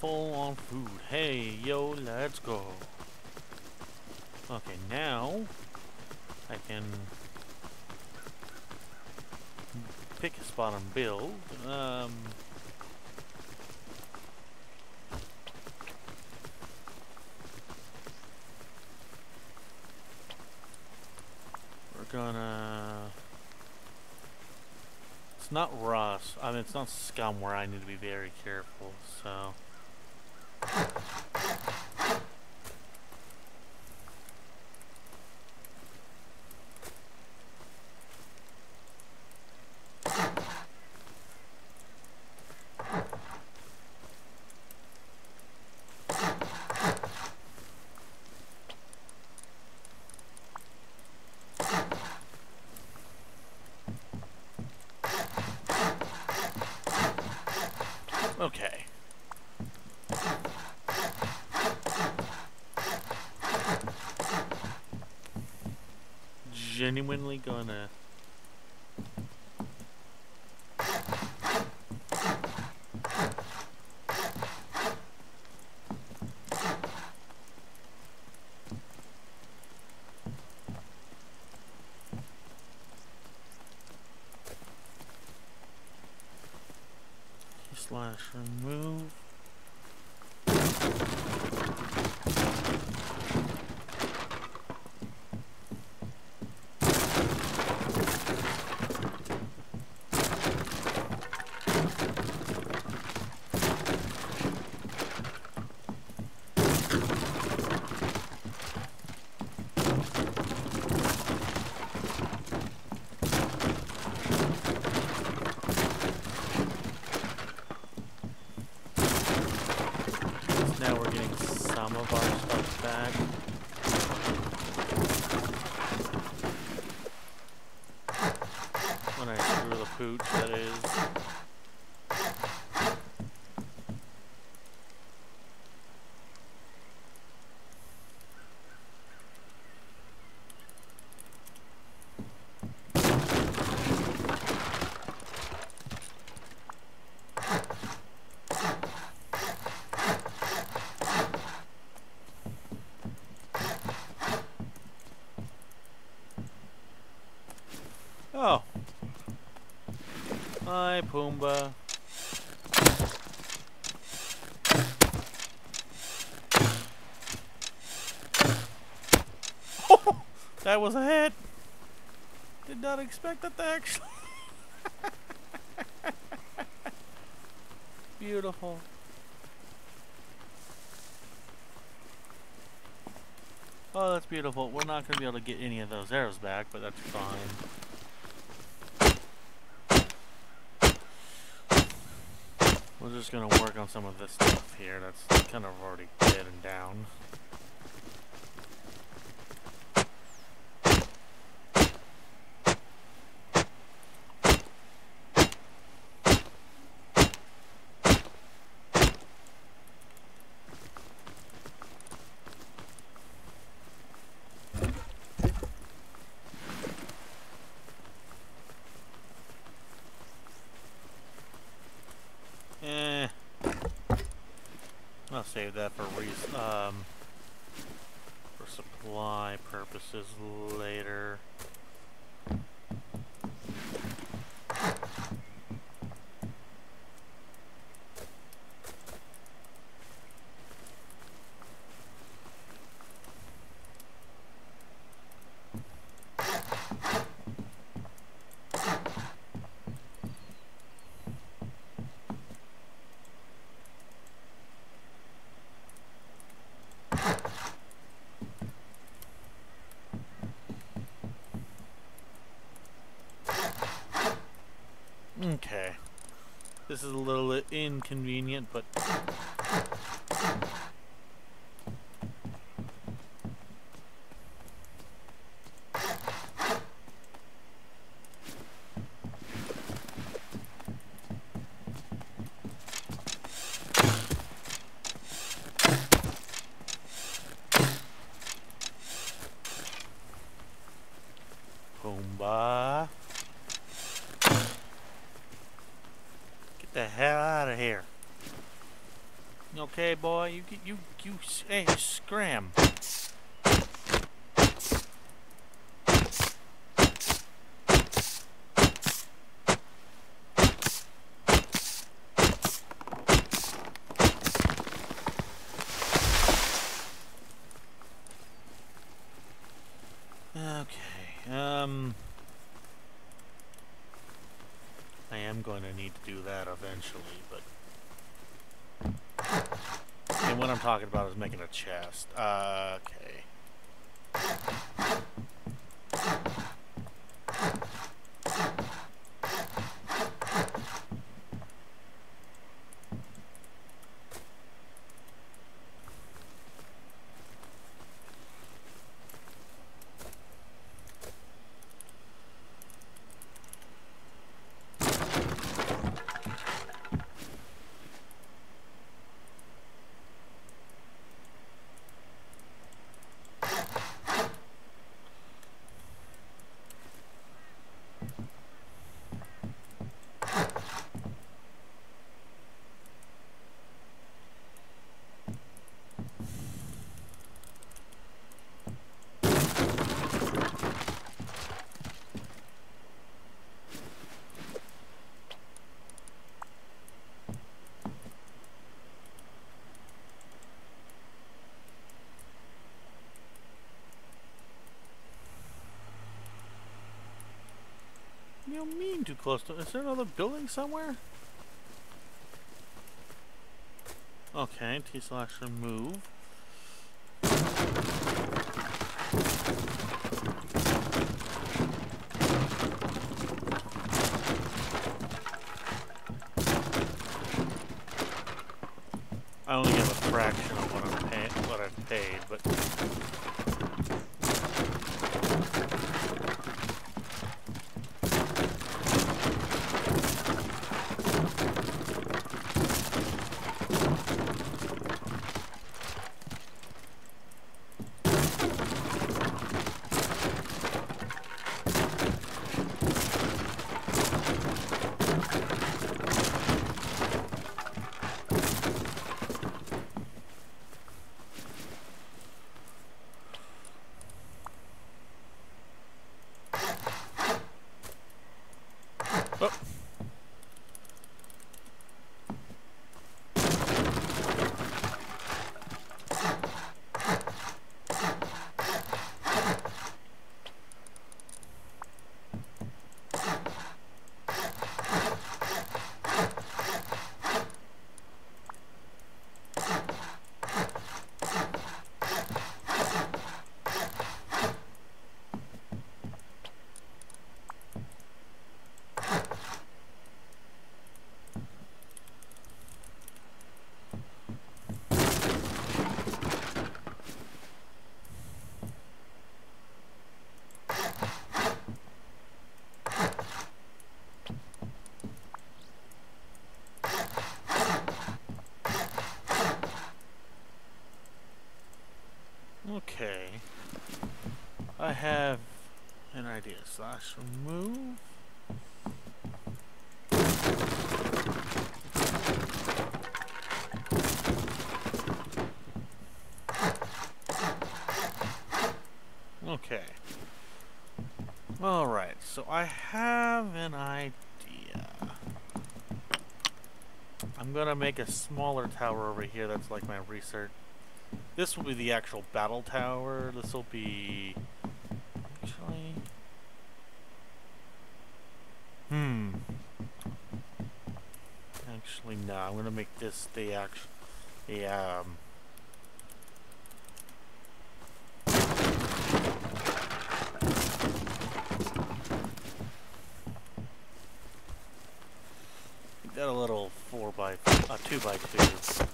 full on food. Hey, yo, let's go. Okay, now I can pick a spot and build. Um, we're gonna it's not rust. I mean, it's not scum where I need to be very careful, so... Okay. Genuinely gonna Hi, Pumbaa. Oh, [laughs] that was a hit. Did not expect that to actually. [laughs] Beautiful. Oh, that's beautiful. We're not going to be able to get any of those arrows back, but that's fine. Just going to work on some of this stuff here that's kind of already dead and down. Save that for um, for supply purposes later. Okay. This is a little inconvenient, but... Pumbaa. the hell out of here. Okay, boy, you get you you hey scram. Okay. Um am going to need to do that eventually, but... And what I'm about a chest. Uh, you mean too close to? Is there another building somewhere? Okay, T slash remove. Slash remove. Okay. Alright, so I have an idea. I'm gonna make a smaller tower over here that's like my research. This will be the actual battle tower. This will be... Actually... Hmm. Actually, no. This the actual... The, um... Got a little four by, uh, two by two.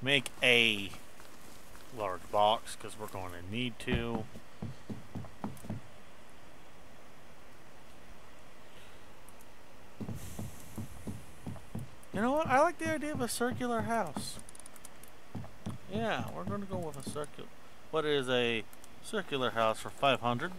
Make a large box because we're going to need to. You know what? I like the idea of a circular house. Yeah, we're going to go with a circular. What is a circular house for 500?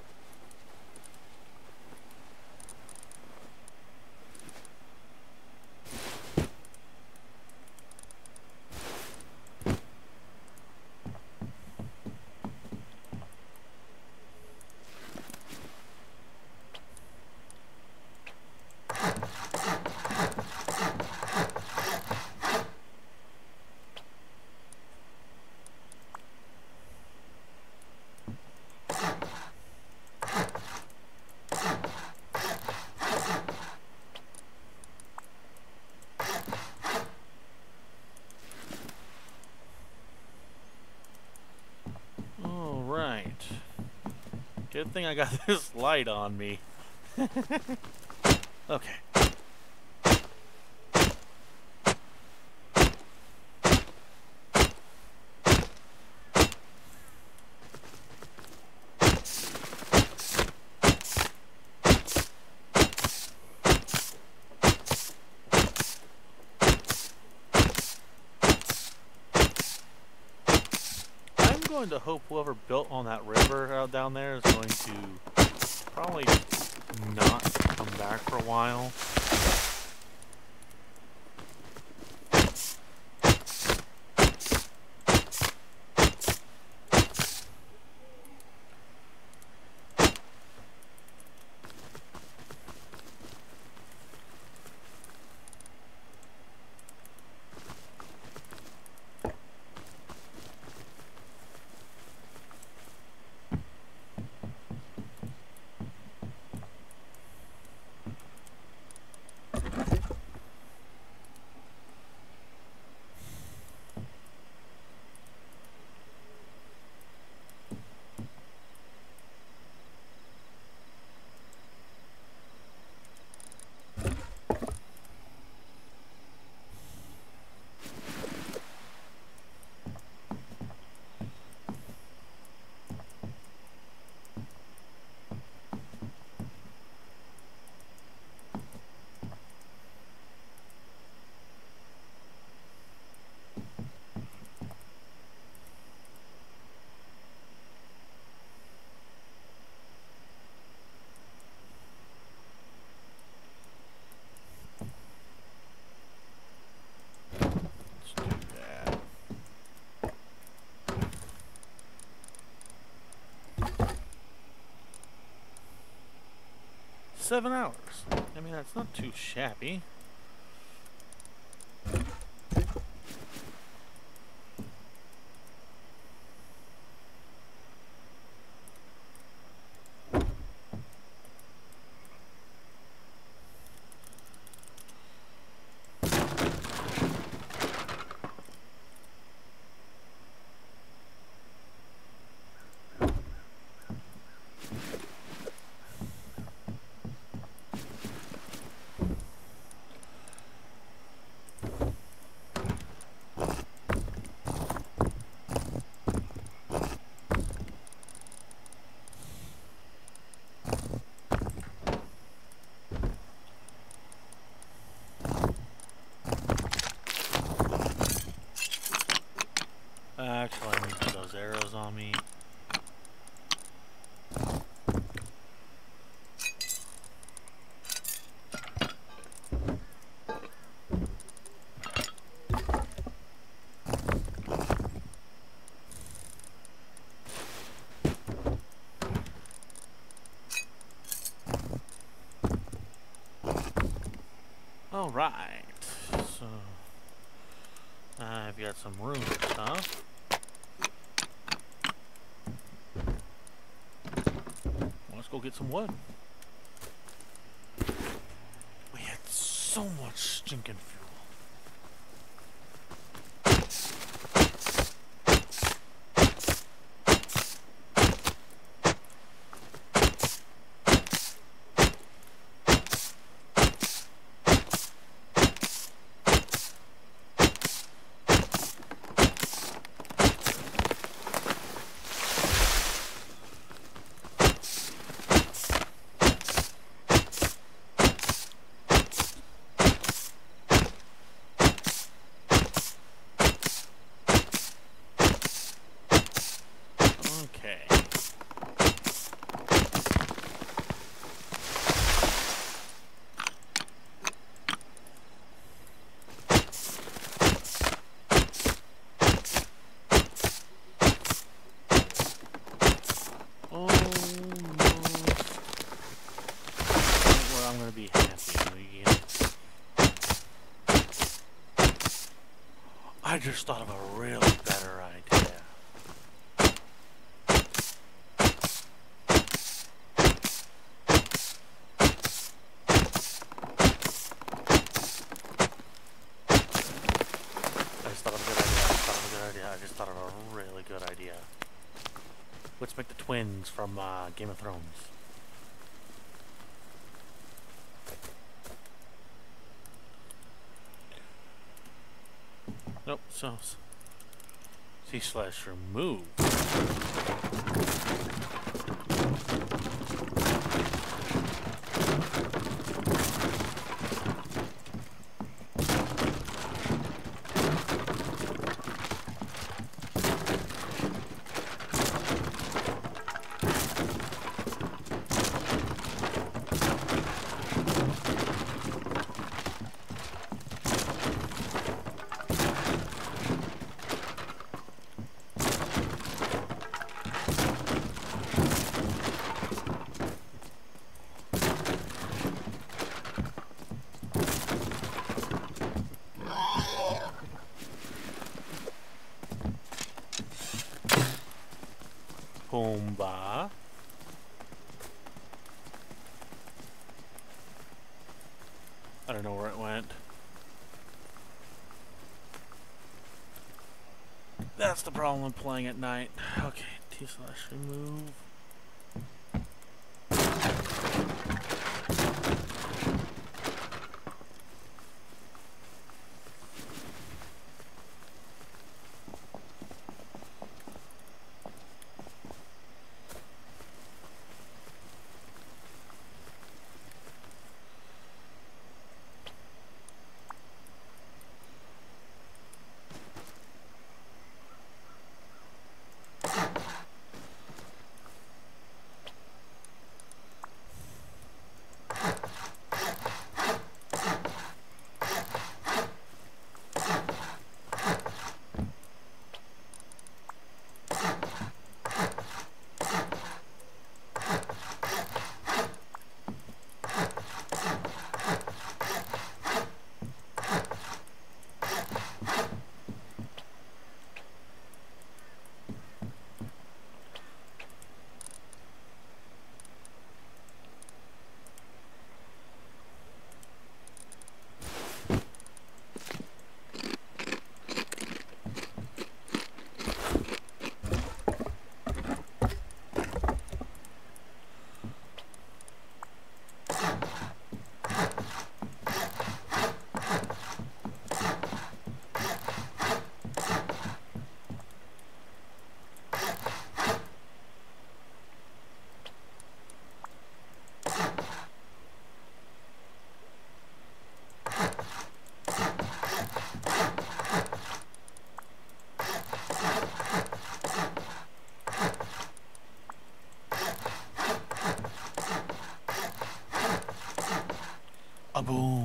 Good thing I got [laughs] this light on me. [laughs] okay. Going to hope whoever built on that river out down there is going to probably not come back for a while. Seven hours. I mean, that's not too shabby. me. Alright, so I've got some room stuff. Go get some wood. We had so much stinking I just thought of a really better idea. I just thought of a good idea. I just thought of a good idea. I just thought of a really good idea. Let's make the twins from uh, Game of Thrones. Nope, so C slash remove. Pumbaa. I don't know where it went. That's the problem with playing at night. Okay, T slash remove. Boom.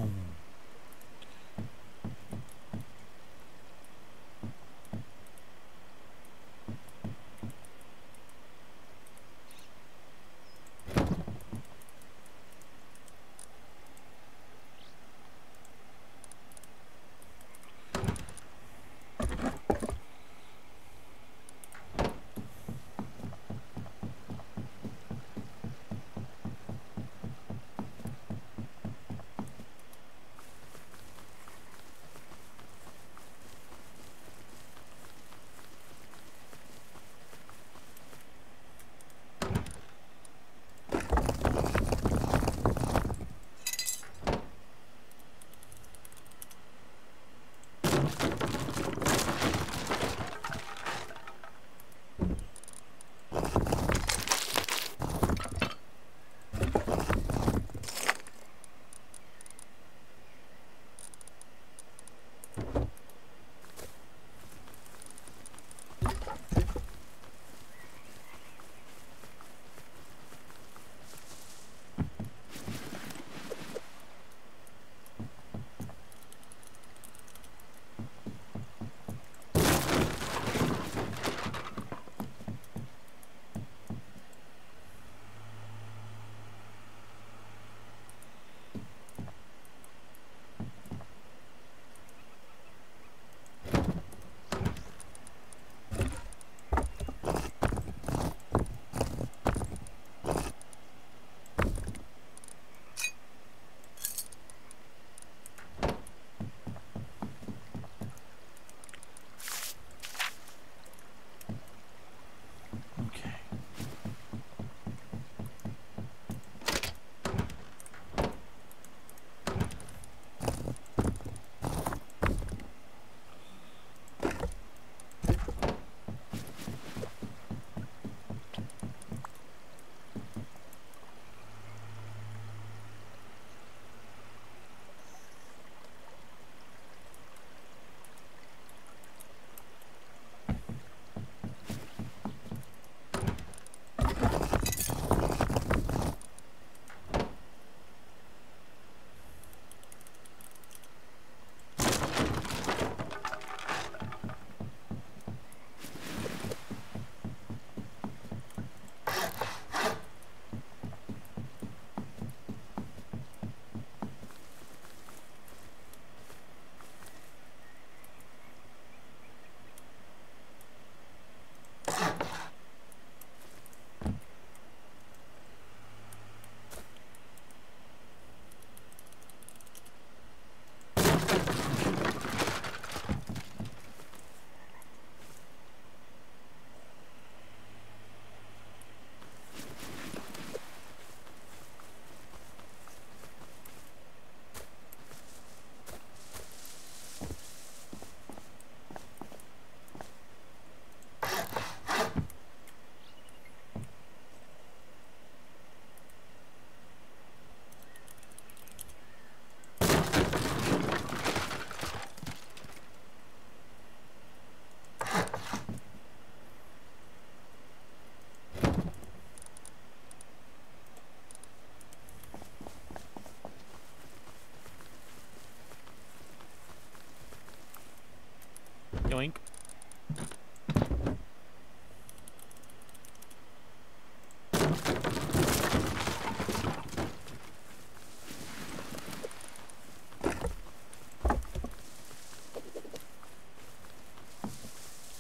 Yoink.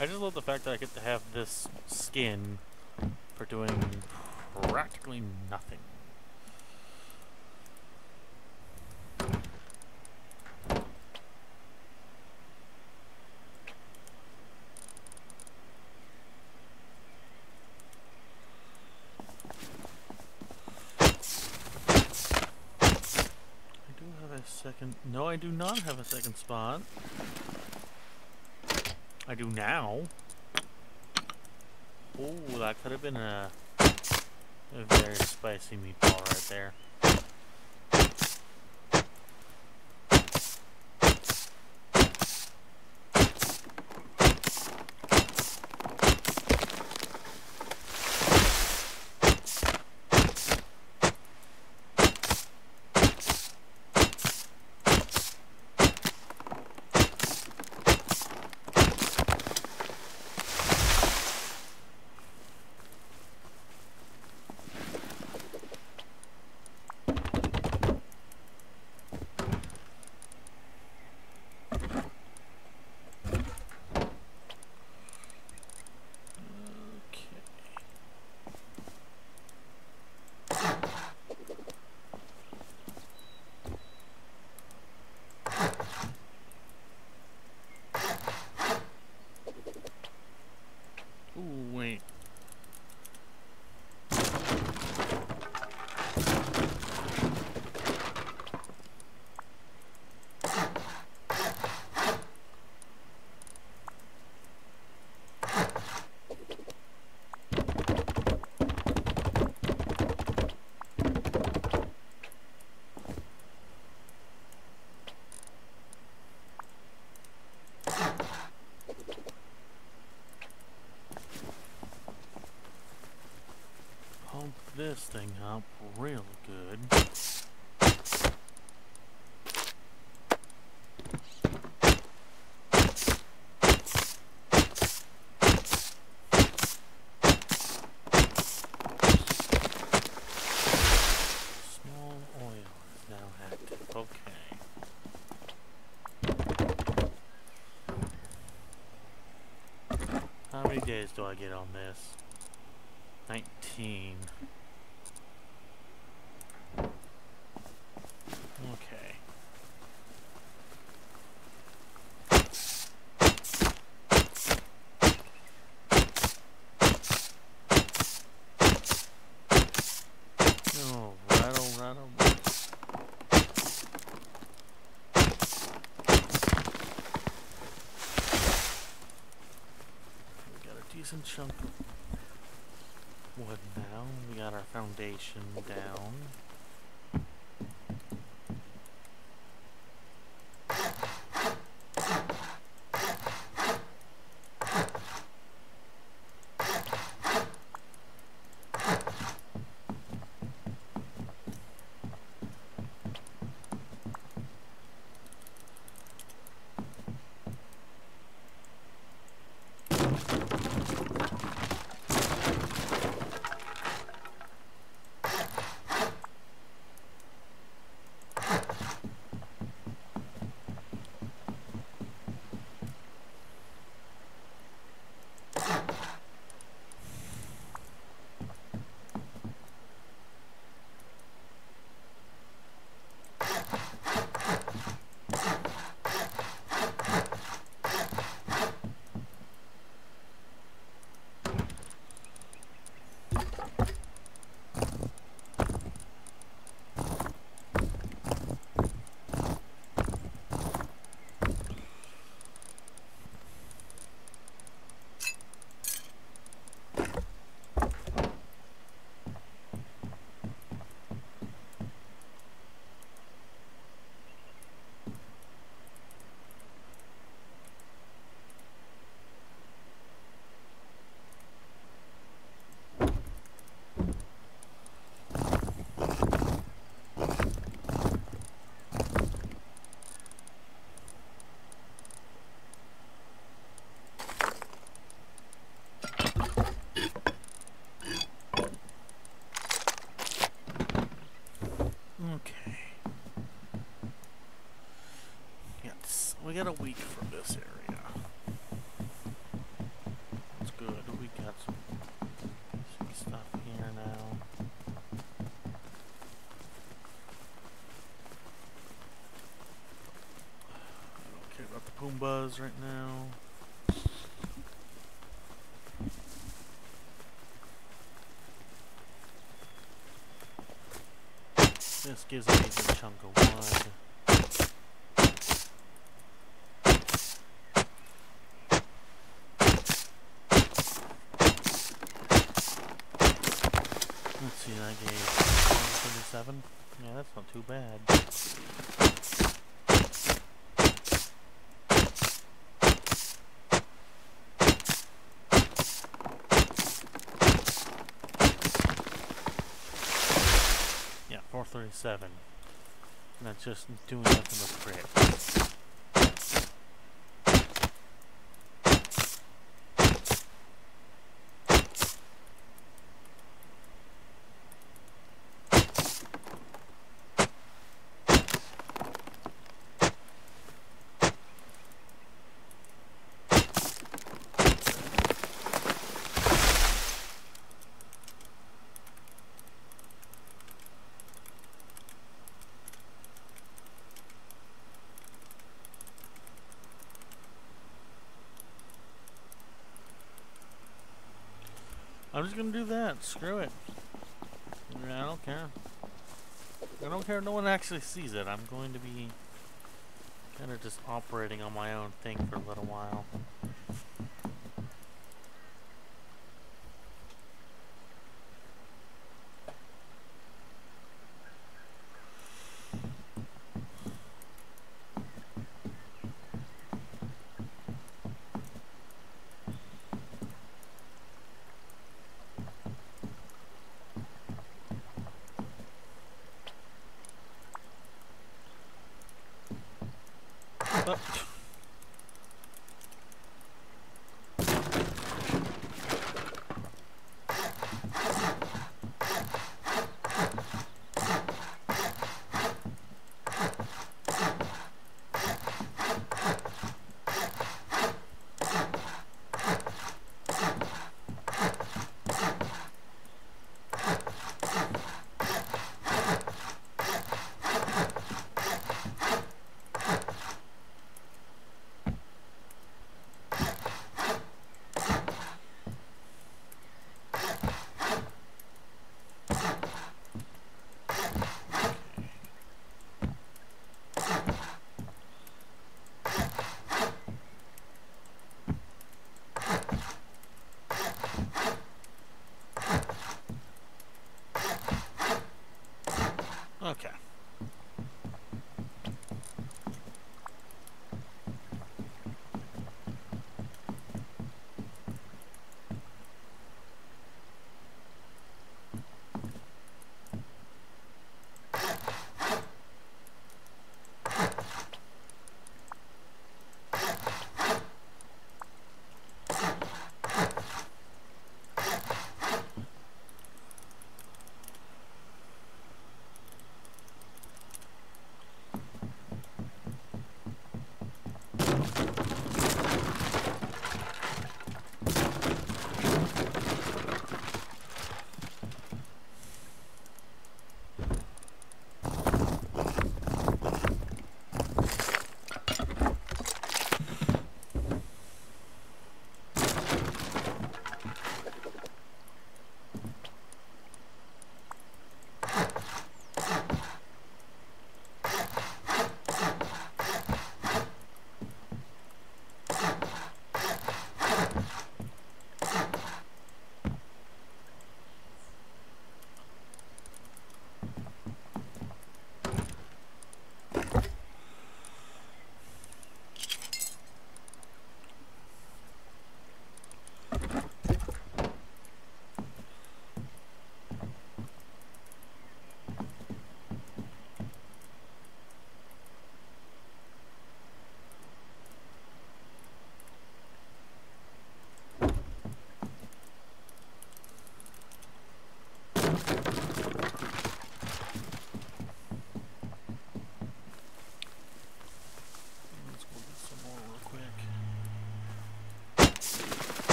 I just love the fact that I get to have this skin for doing practically nothing. second... No, I do not have a second spot. I do now. Oh, that could have been a, a very spicy meatball right there. Thing up real good. Small oil now active. Okay. How many days do I get on this? 19. Okay. Oh, right, all right, all right. We got a decent chunk of wood now. We got foundation down. Okay. Yes, we got a week from this area. That's good. We got some, stuff here now. I don't care about the Pumbaas right now. This gives me a chunk of wood. And that's just doing nothing but crap. Just gonna do that. Screw it. I don't care. I don't care. No one actually sees it. I'm going to be kind of just operating on my own thing for a little while.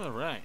All right.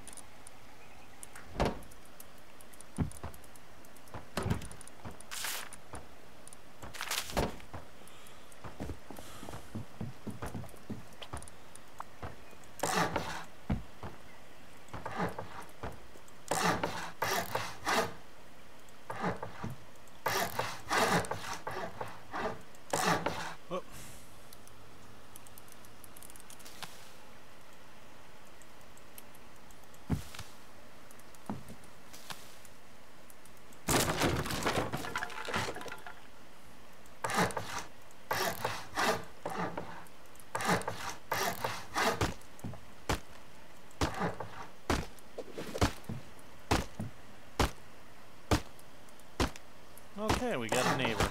Okay, we got a neighbor.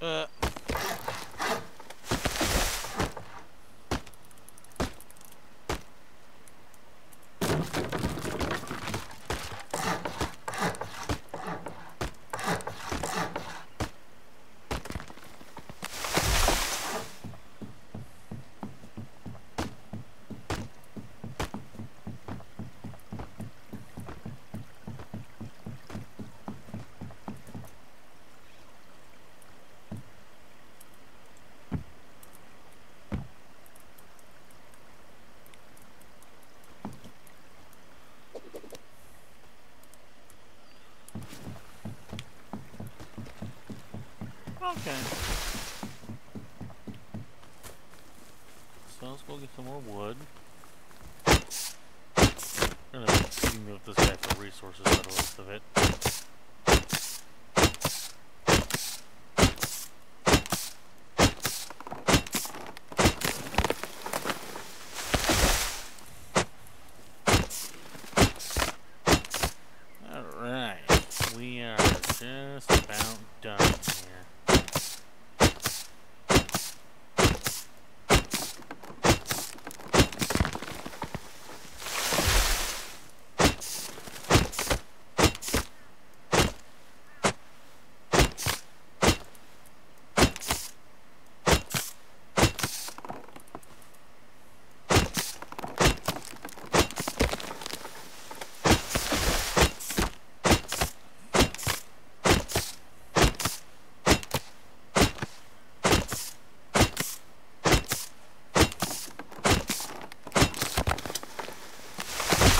Uh. Okay. So let's go get some more wood. I'm gonna see with this guy for resources by the looks of it. Alright, we are just about done here.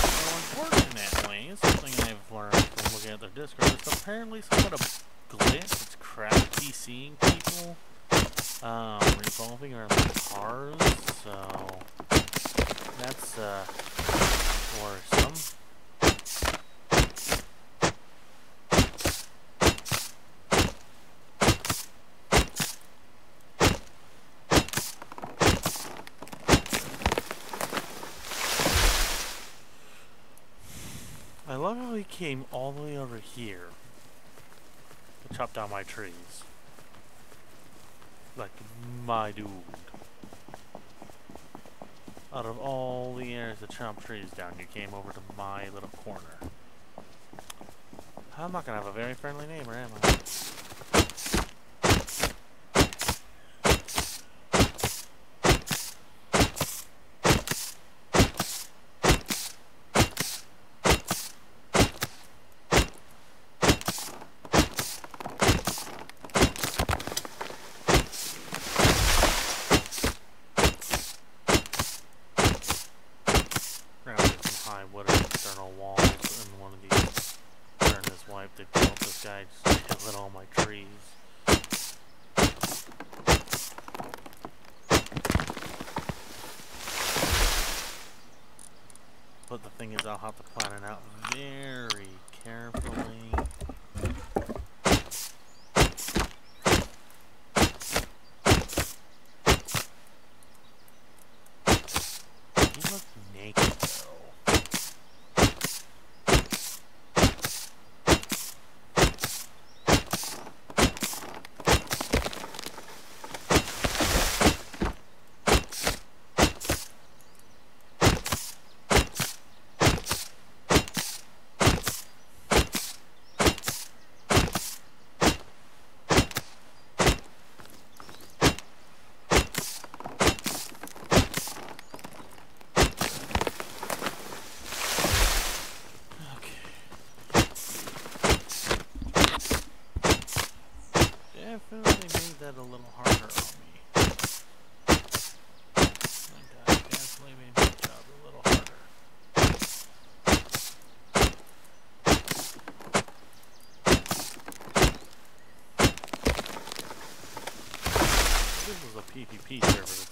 So unfortunately, something I've learned from looking at their Discord some apparently of glitch. It's crap seeing people um, revolving around cars, so that's uh, worrisome. I love how he came all the way over here chop down my trees. Like my dude. Out of all the areas to chop trees down, you came over to my little corner. I'm not gonna have a very friendly neighbor, am I?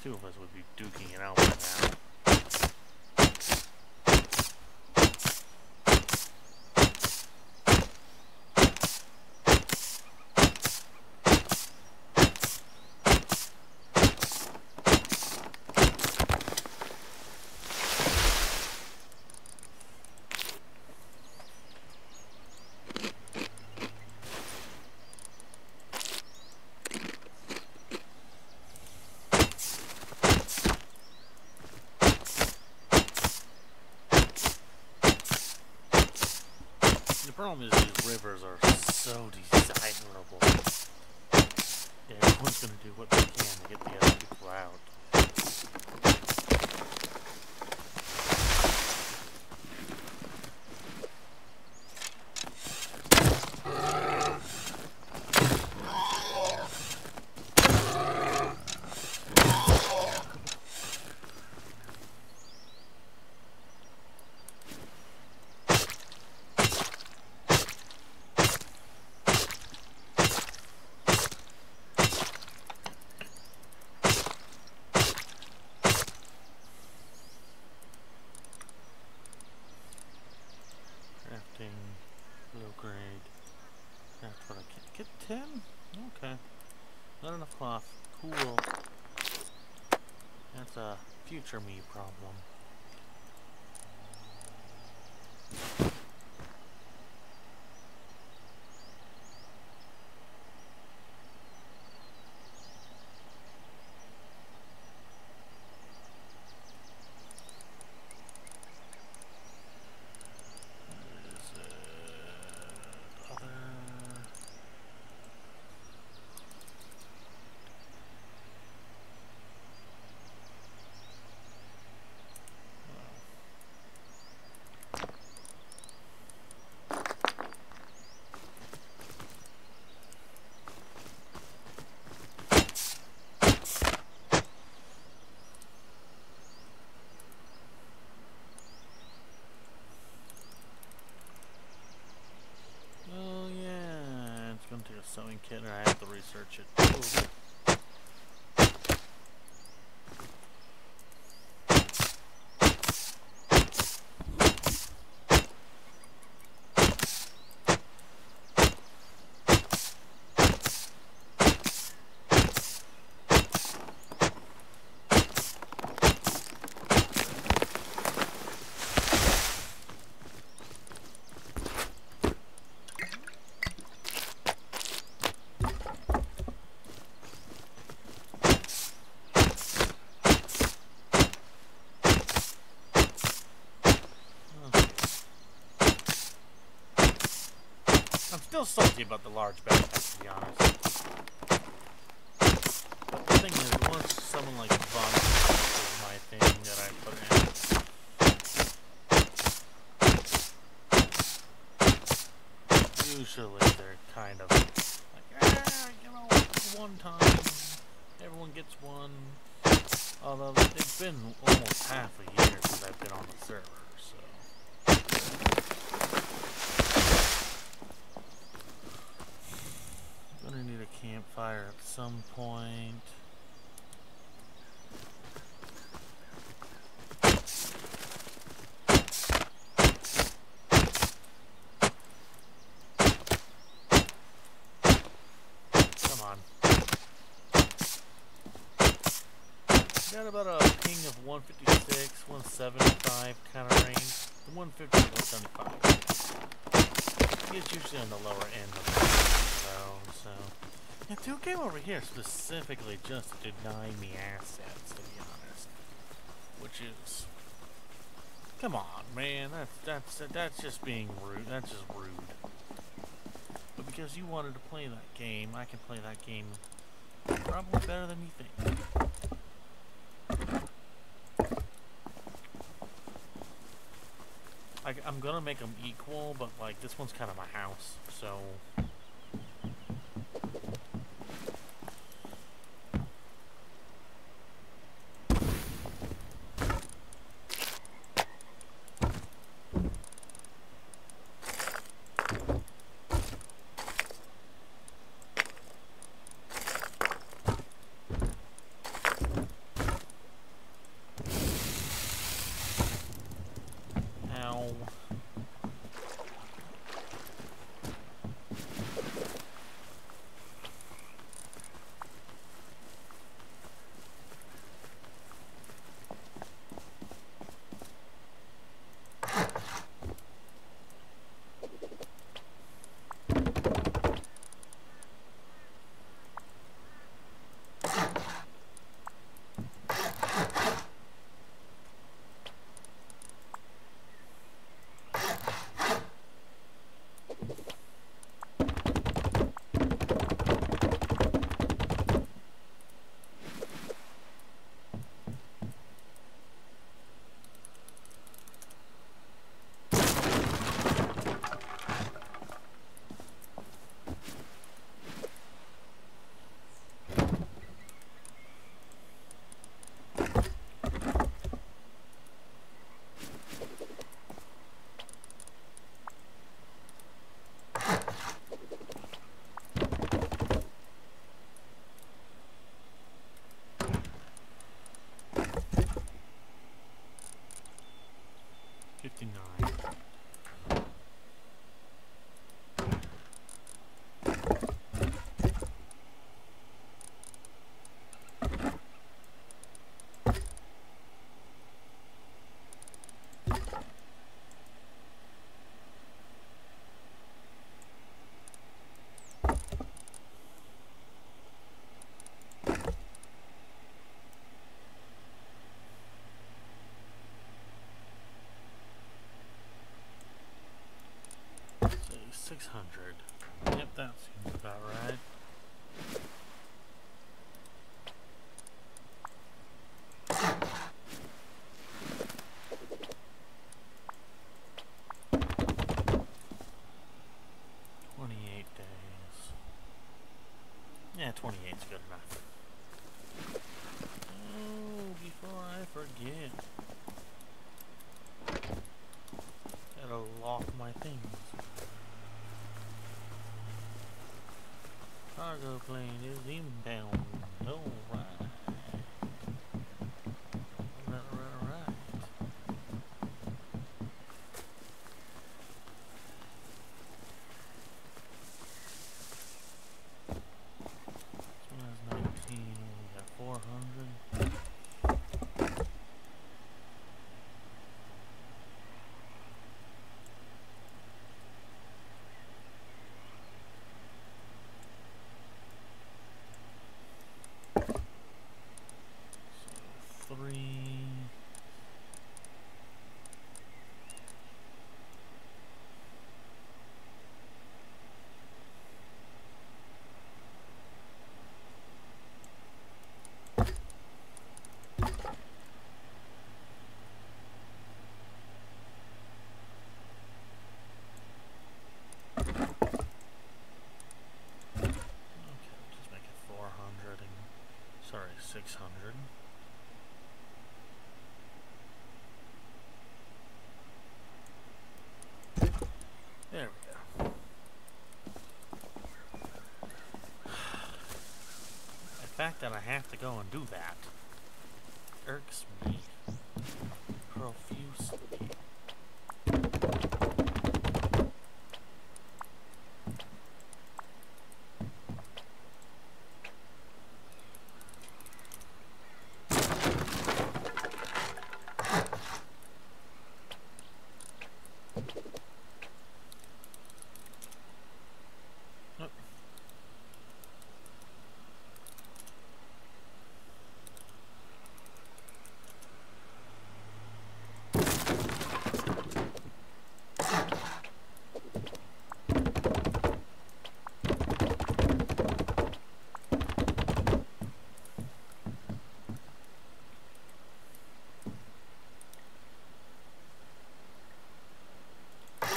Two of us would be duking it out by now. rivers are so desirable. Yeah, everyone's gonna do what they can to get the other people out. Crafting, low grade. That's what I can get. Ten? Okay. Not enough cloth. Cool. That's a future me problem. Where is it? Other. Oh yeah, it's going to take a sewing kit, or I have to research it. Ooh. I'm still salty about the large backpack, to be honest. But the thing is, once someone like Von is my thing that I put in, usually they're kind of like, ah, you know, one time, everyone gets one. Although it's been almost half a year since I've been on the server, so. Gonna need a campfire at some point. Come on. Got about a ping of 156, 175 kind of range. The 150 to 175. It's usually on the lower end of the though, so. Yeah, 2 came over here specifically just to deny me assets, to be honest. Which is. Come on, man. That's that's that's just being rude. That's just rude. But because you wanted to play that game, I can play that game probably better than you think. I, I'm gonna make them equal, but like this one's kind of my house, so Ow. 600. Yep, that seems about right. Twenty-eight days. Yeah, twenty-eight's good enough. Oh, before I forget. Gotta lock my things. Cargo plane is inbound. Alright. Alright, alright, alright. This one has 19, we got 400. So three. Okay, just make it 400 and, sorry, 600. There we go. The fact that I have to go and do that irks me profusely.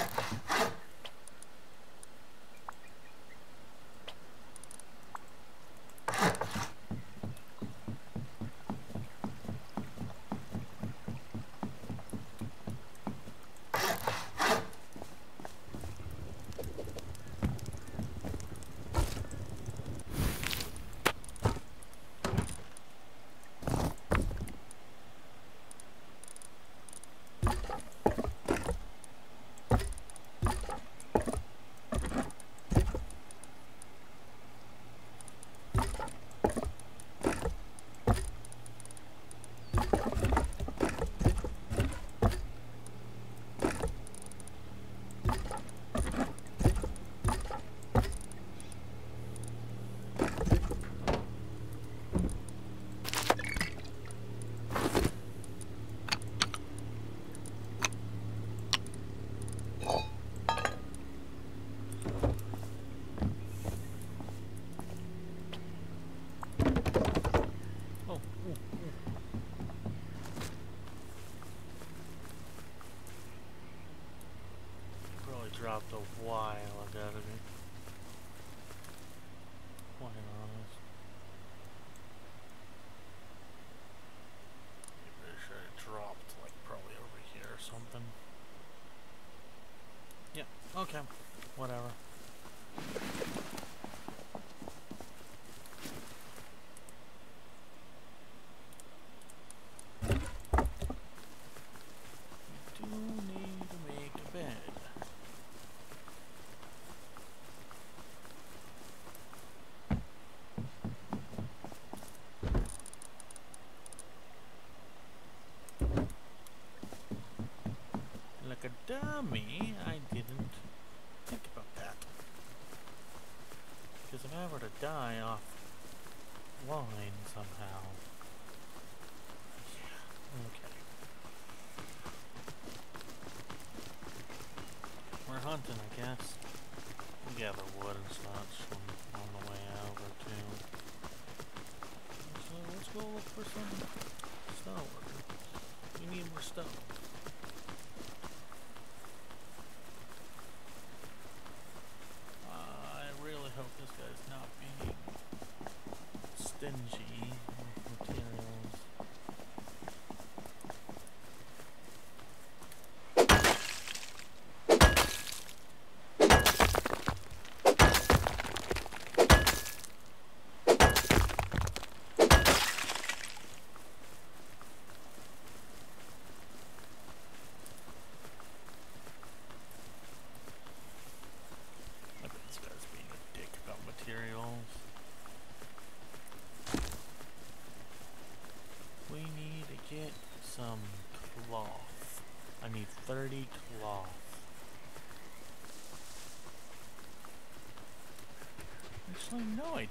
Nope. Oh, ooh, ooh. Dropped a while ago to me. Quite honest. Pretty sure it dropped like probably over here or something. Yeah, okay. Me, I didn't think about that. Because if I were to die off line somehow... Yeah, okay. We're hunting, I guess. We gather wood and such on, on the way over, too. So let's go look for some stone. We need more stone. as not being stingy.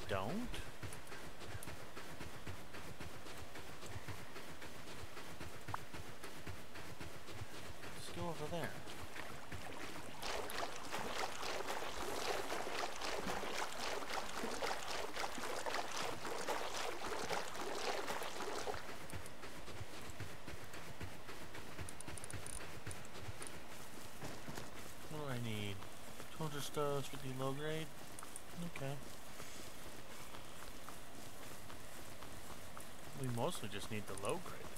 don't. Let's go over there. What do I need? 200 stars, 50 low grade? Okay. mostly just need the low grade.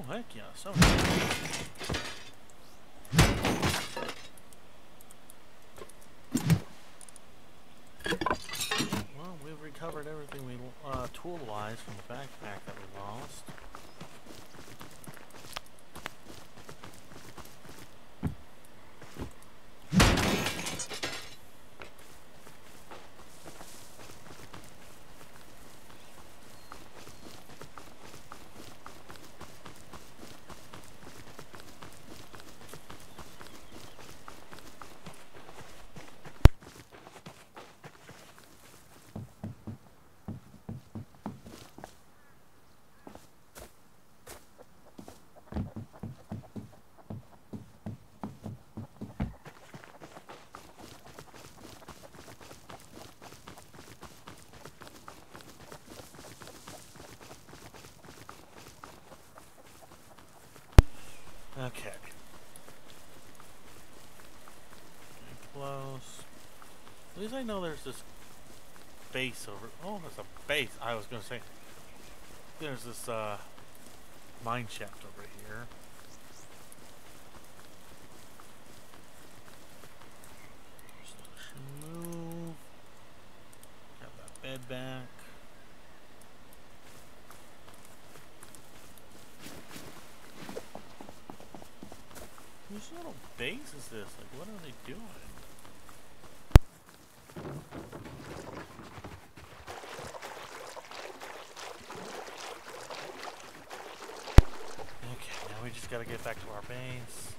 Oh, heck yeah. So I know there's this base over. Oh, there's a base. I was gonna say. There's this uh, mine shaft over here. Move. Grab that bed back. Whose little base is this? Like, what are they doing? Okay, now we just gotta get back to our base.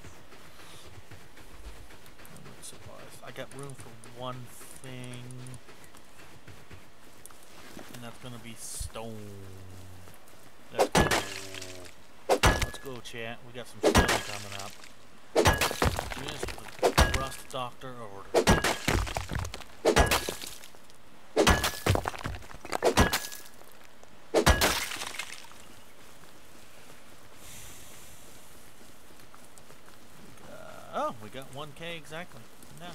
Supplies. I got room for one thing. And that's gonna be stone. Let's go. Let's go, chat. We got some stone coming up. Just the rust doctor order. Uh, oh, we got 1k exactly. Nice.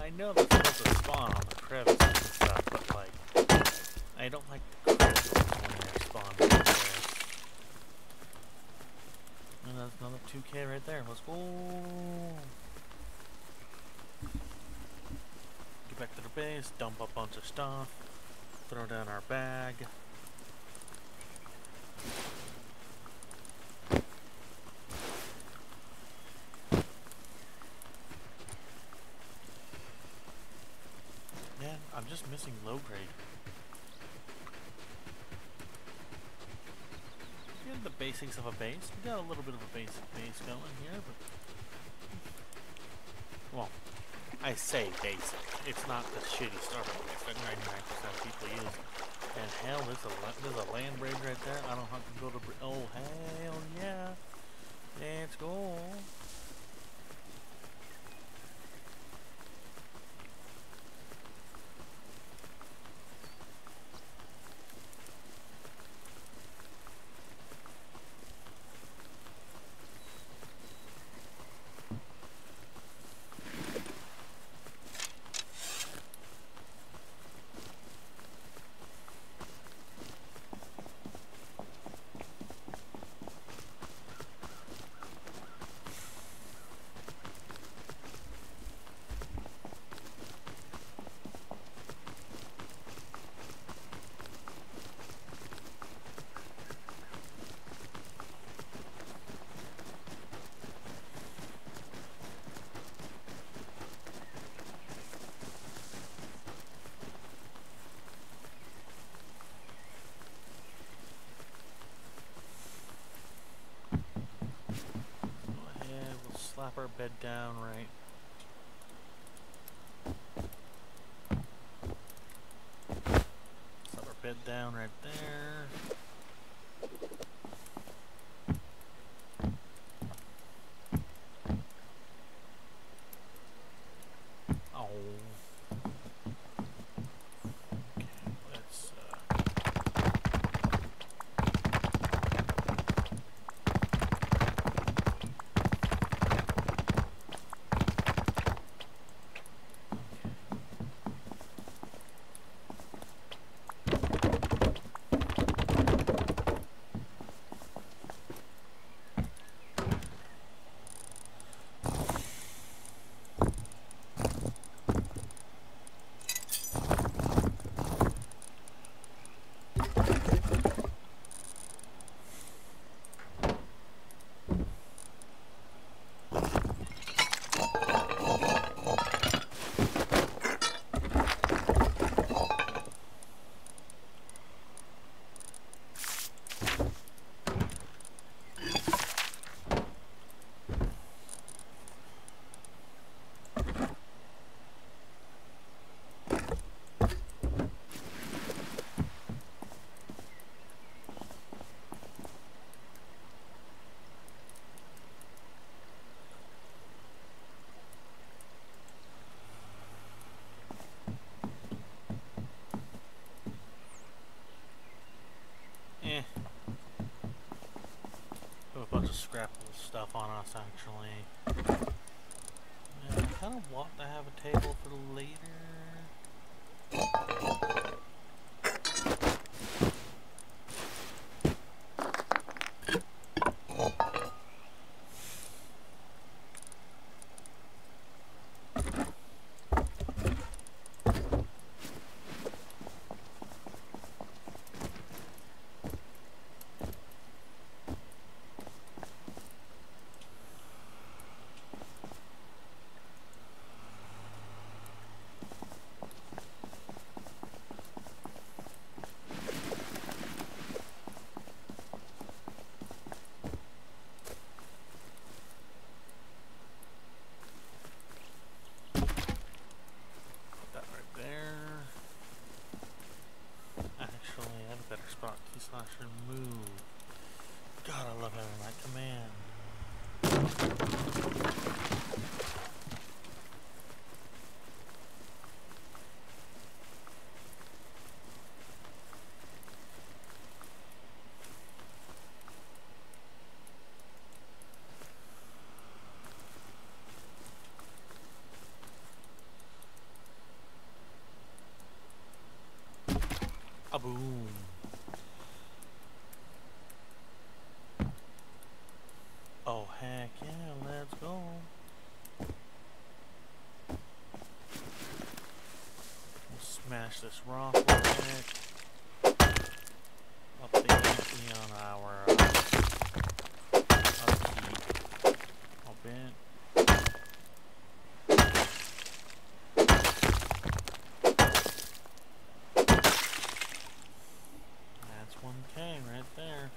I know they're supposed to spawn on the crevices and stuff, but like, I don't like the crevices when they're spawning like this. And that's another 2k right there. Let's go. Get dump a bunch of stuff, throw down our bag. Man, I'm just missing low grade. We have the basics of a base. We got a little bit of a basic base going here, but hmm. well, I say basic. It's not the shitty starter base that 99% of people use. And hell, there's a there's a land bridge right there. I don't have to go to. Oh hell yeah! Let's. Go ahead, we'll our bed down right. Slap our bed down right there. Oh. Okay, let's uh stuff on us, actually. Yeah, I kind of want to have a table for later. slash remove. God, I love having that command. A boom. Heck yeah, let's go. We'll smash this rock it. Up the on our uh, upkeep. I'll bend. That's 1k right there.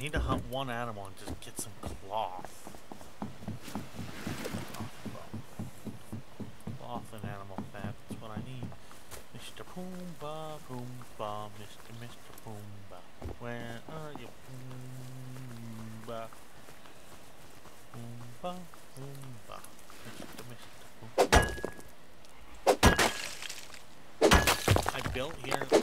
Need to hunt one animal and just get some cloth. Cloth and animal fat, that's what I need. Mr. Pumbaa, Pumbaa, Mr. Mr. Pumbaa. Where are you, Pumbaa? Pumbaa, Pumbaa, Mr. Mr. Pumbaa. I built here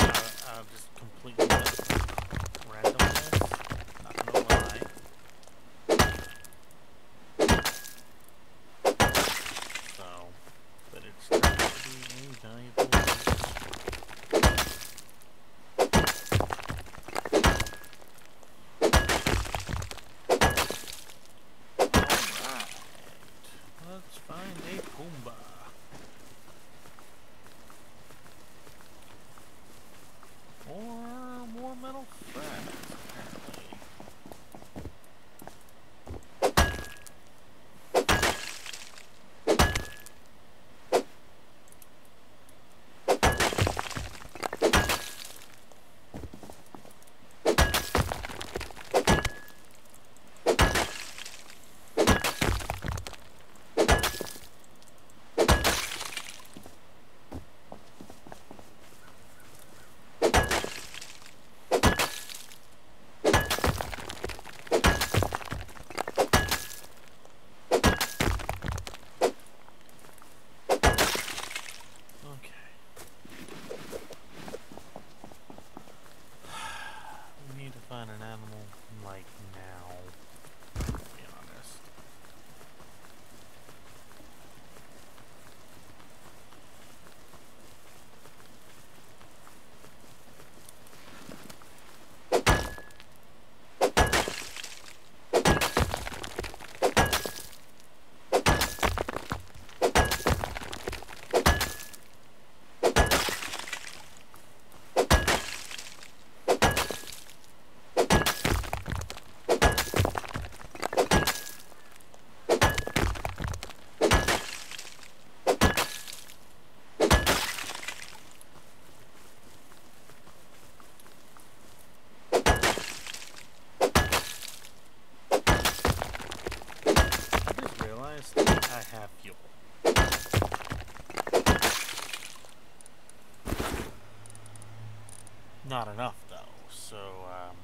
not enough, though, so, um,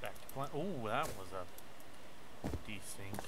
Back to plan. Oh, that was a decent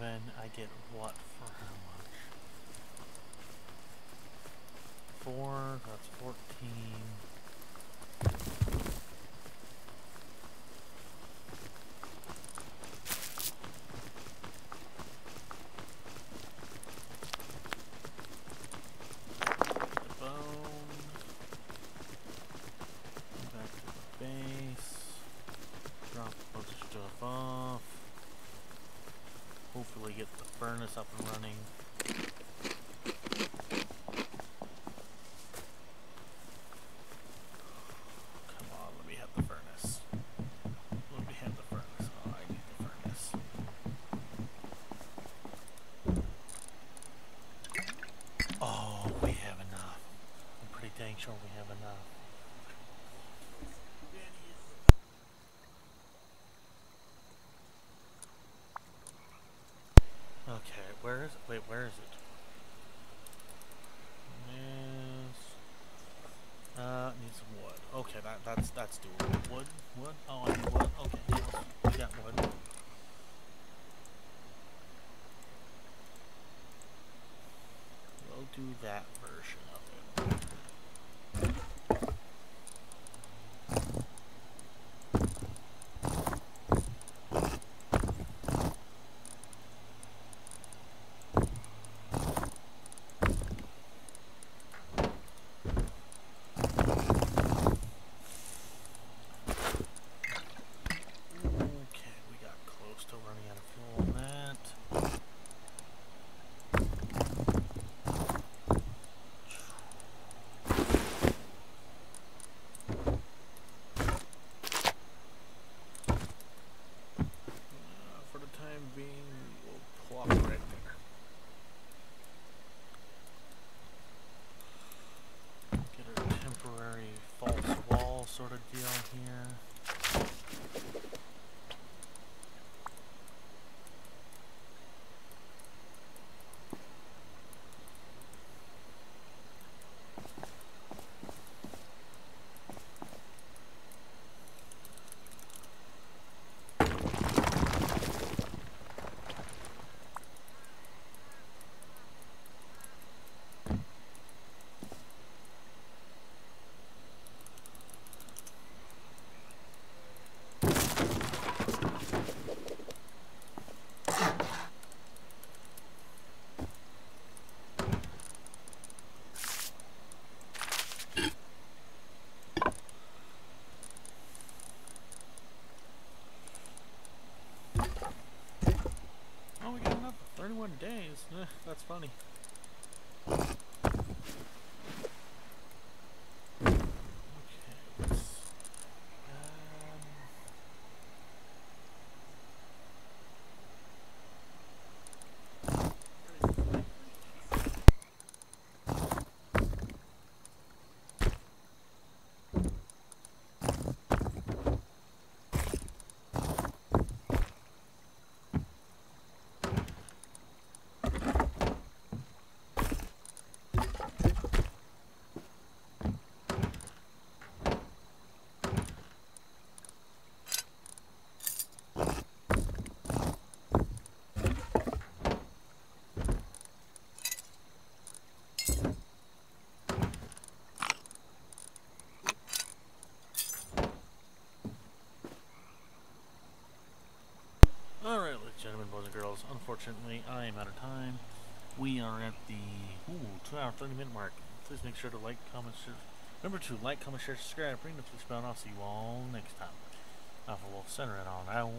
seven, I get what for how much? Four, that's fourteen. up and running. days. Eh, that's funny. Unfortunately, I am out of time. We are at the ooh, two hour, 30 minute mark. Please make sure to like, comment, share. Remember to like, comment, share, subscribe, ring the please bell, and I'll see you all next time. Alpha Wolffe, center it on out.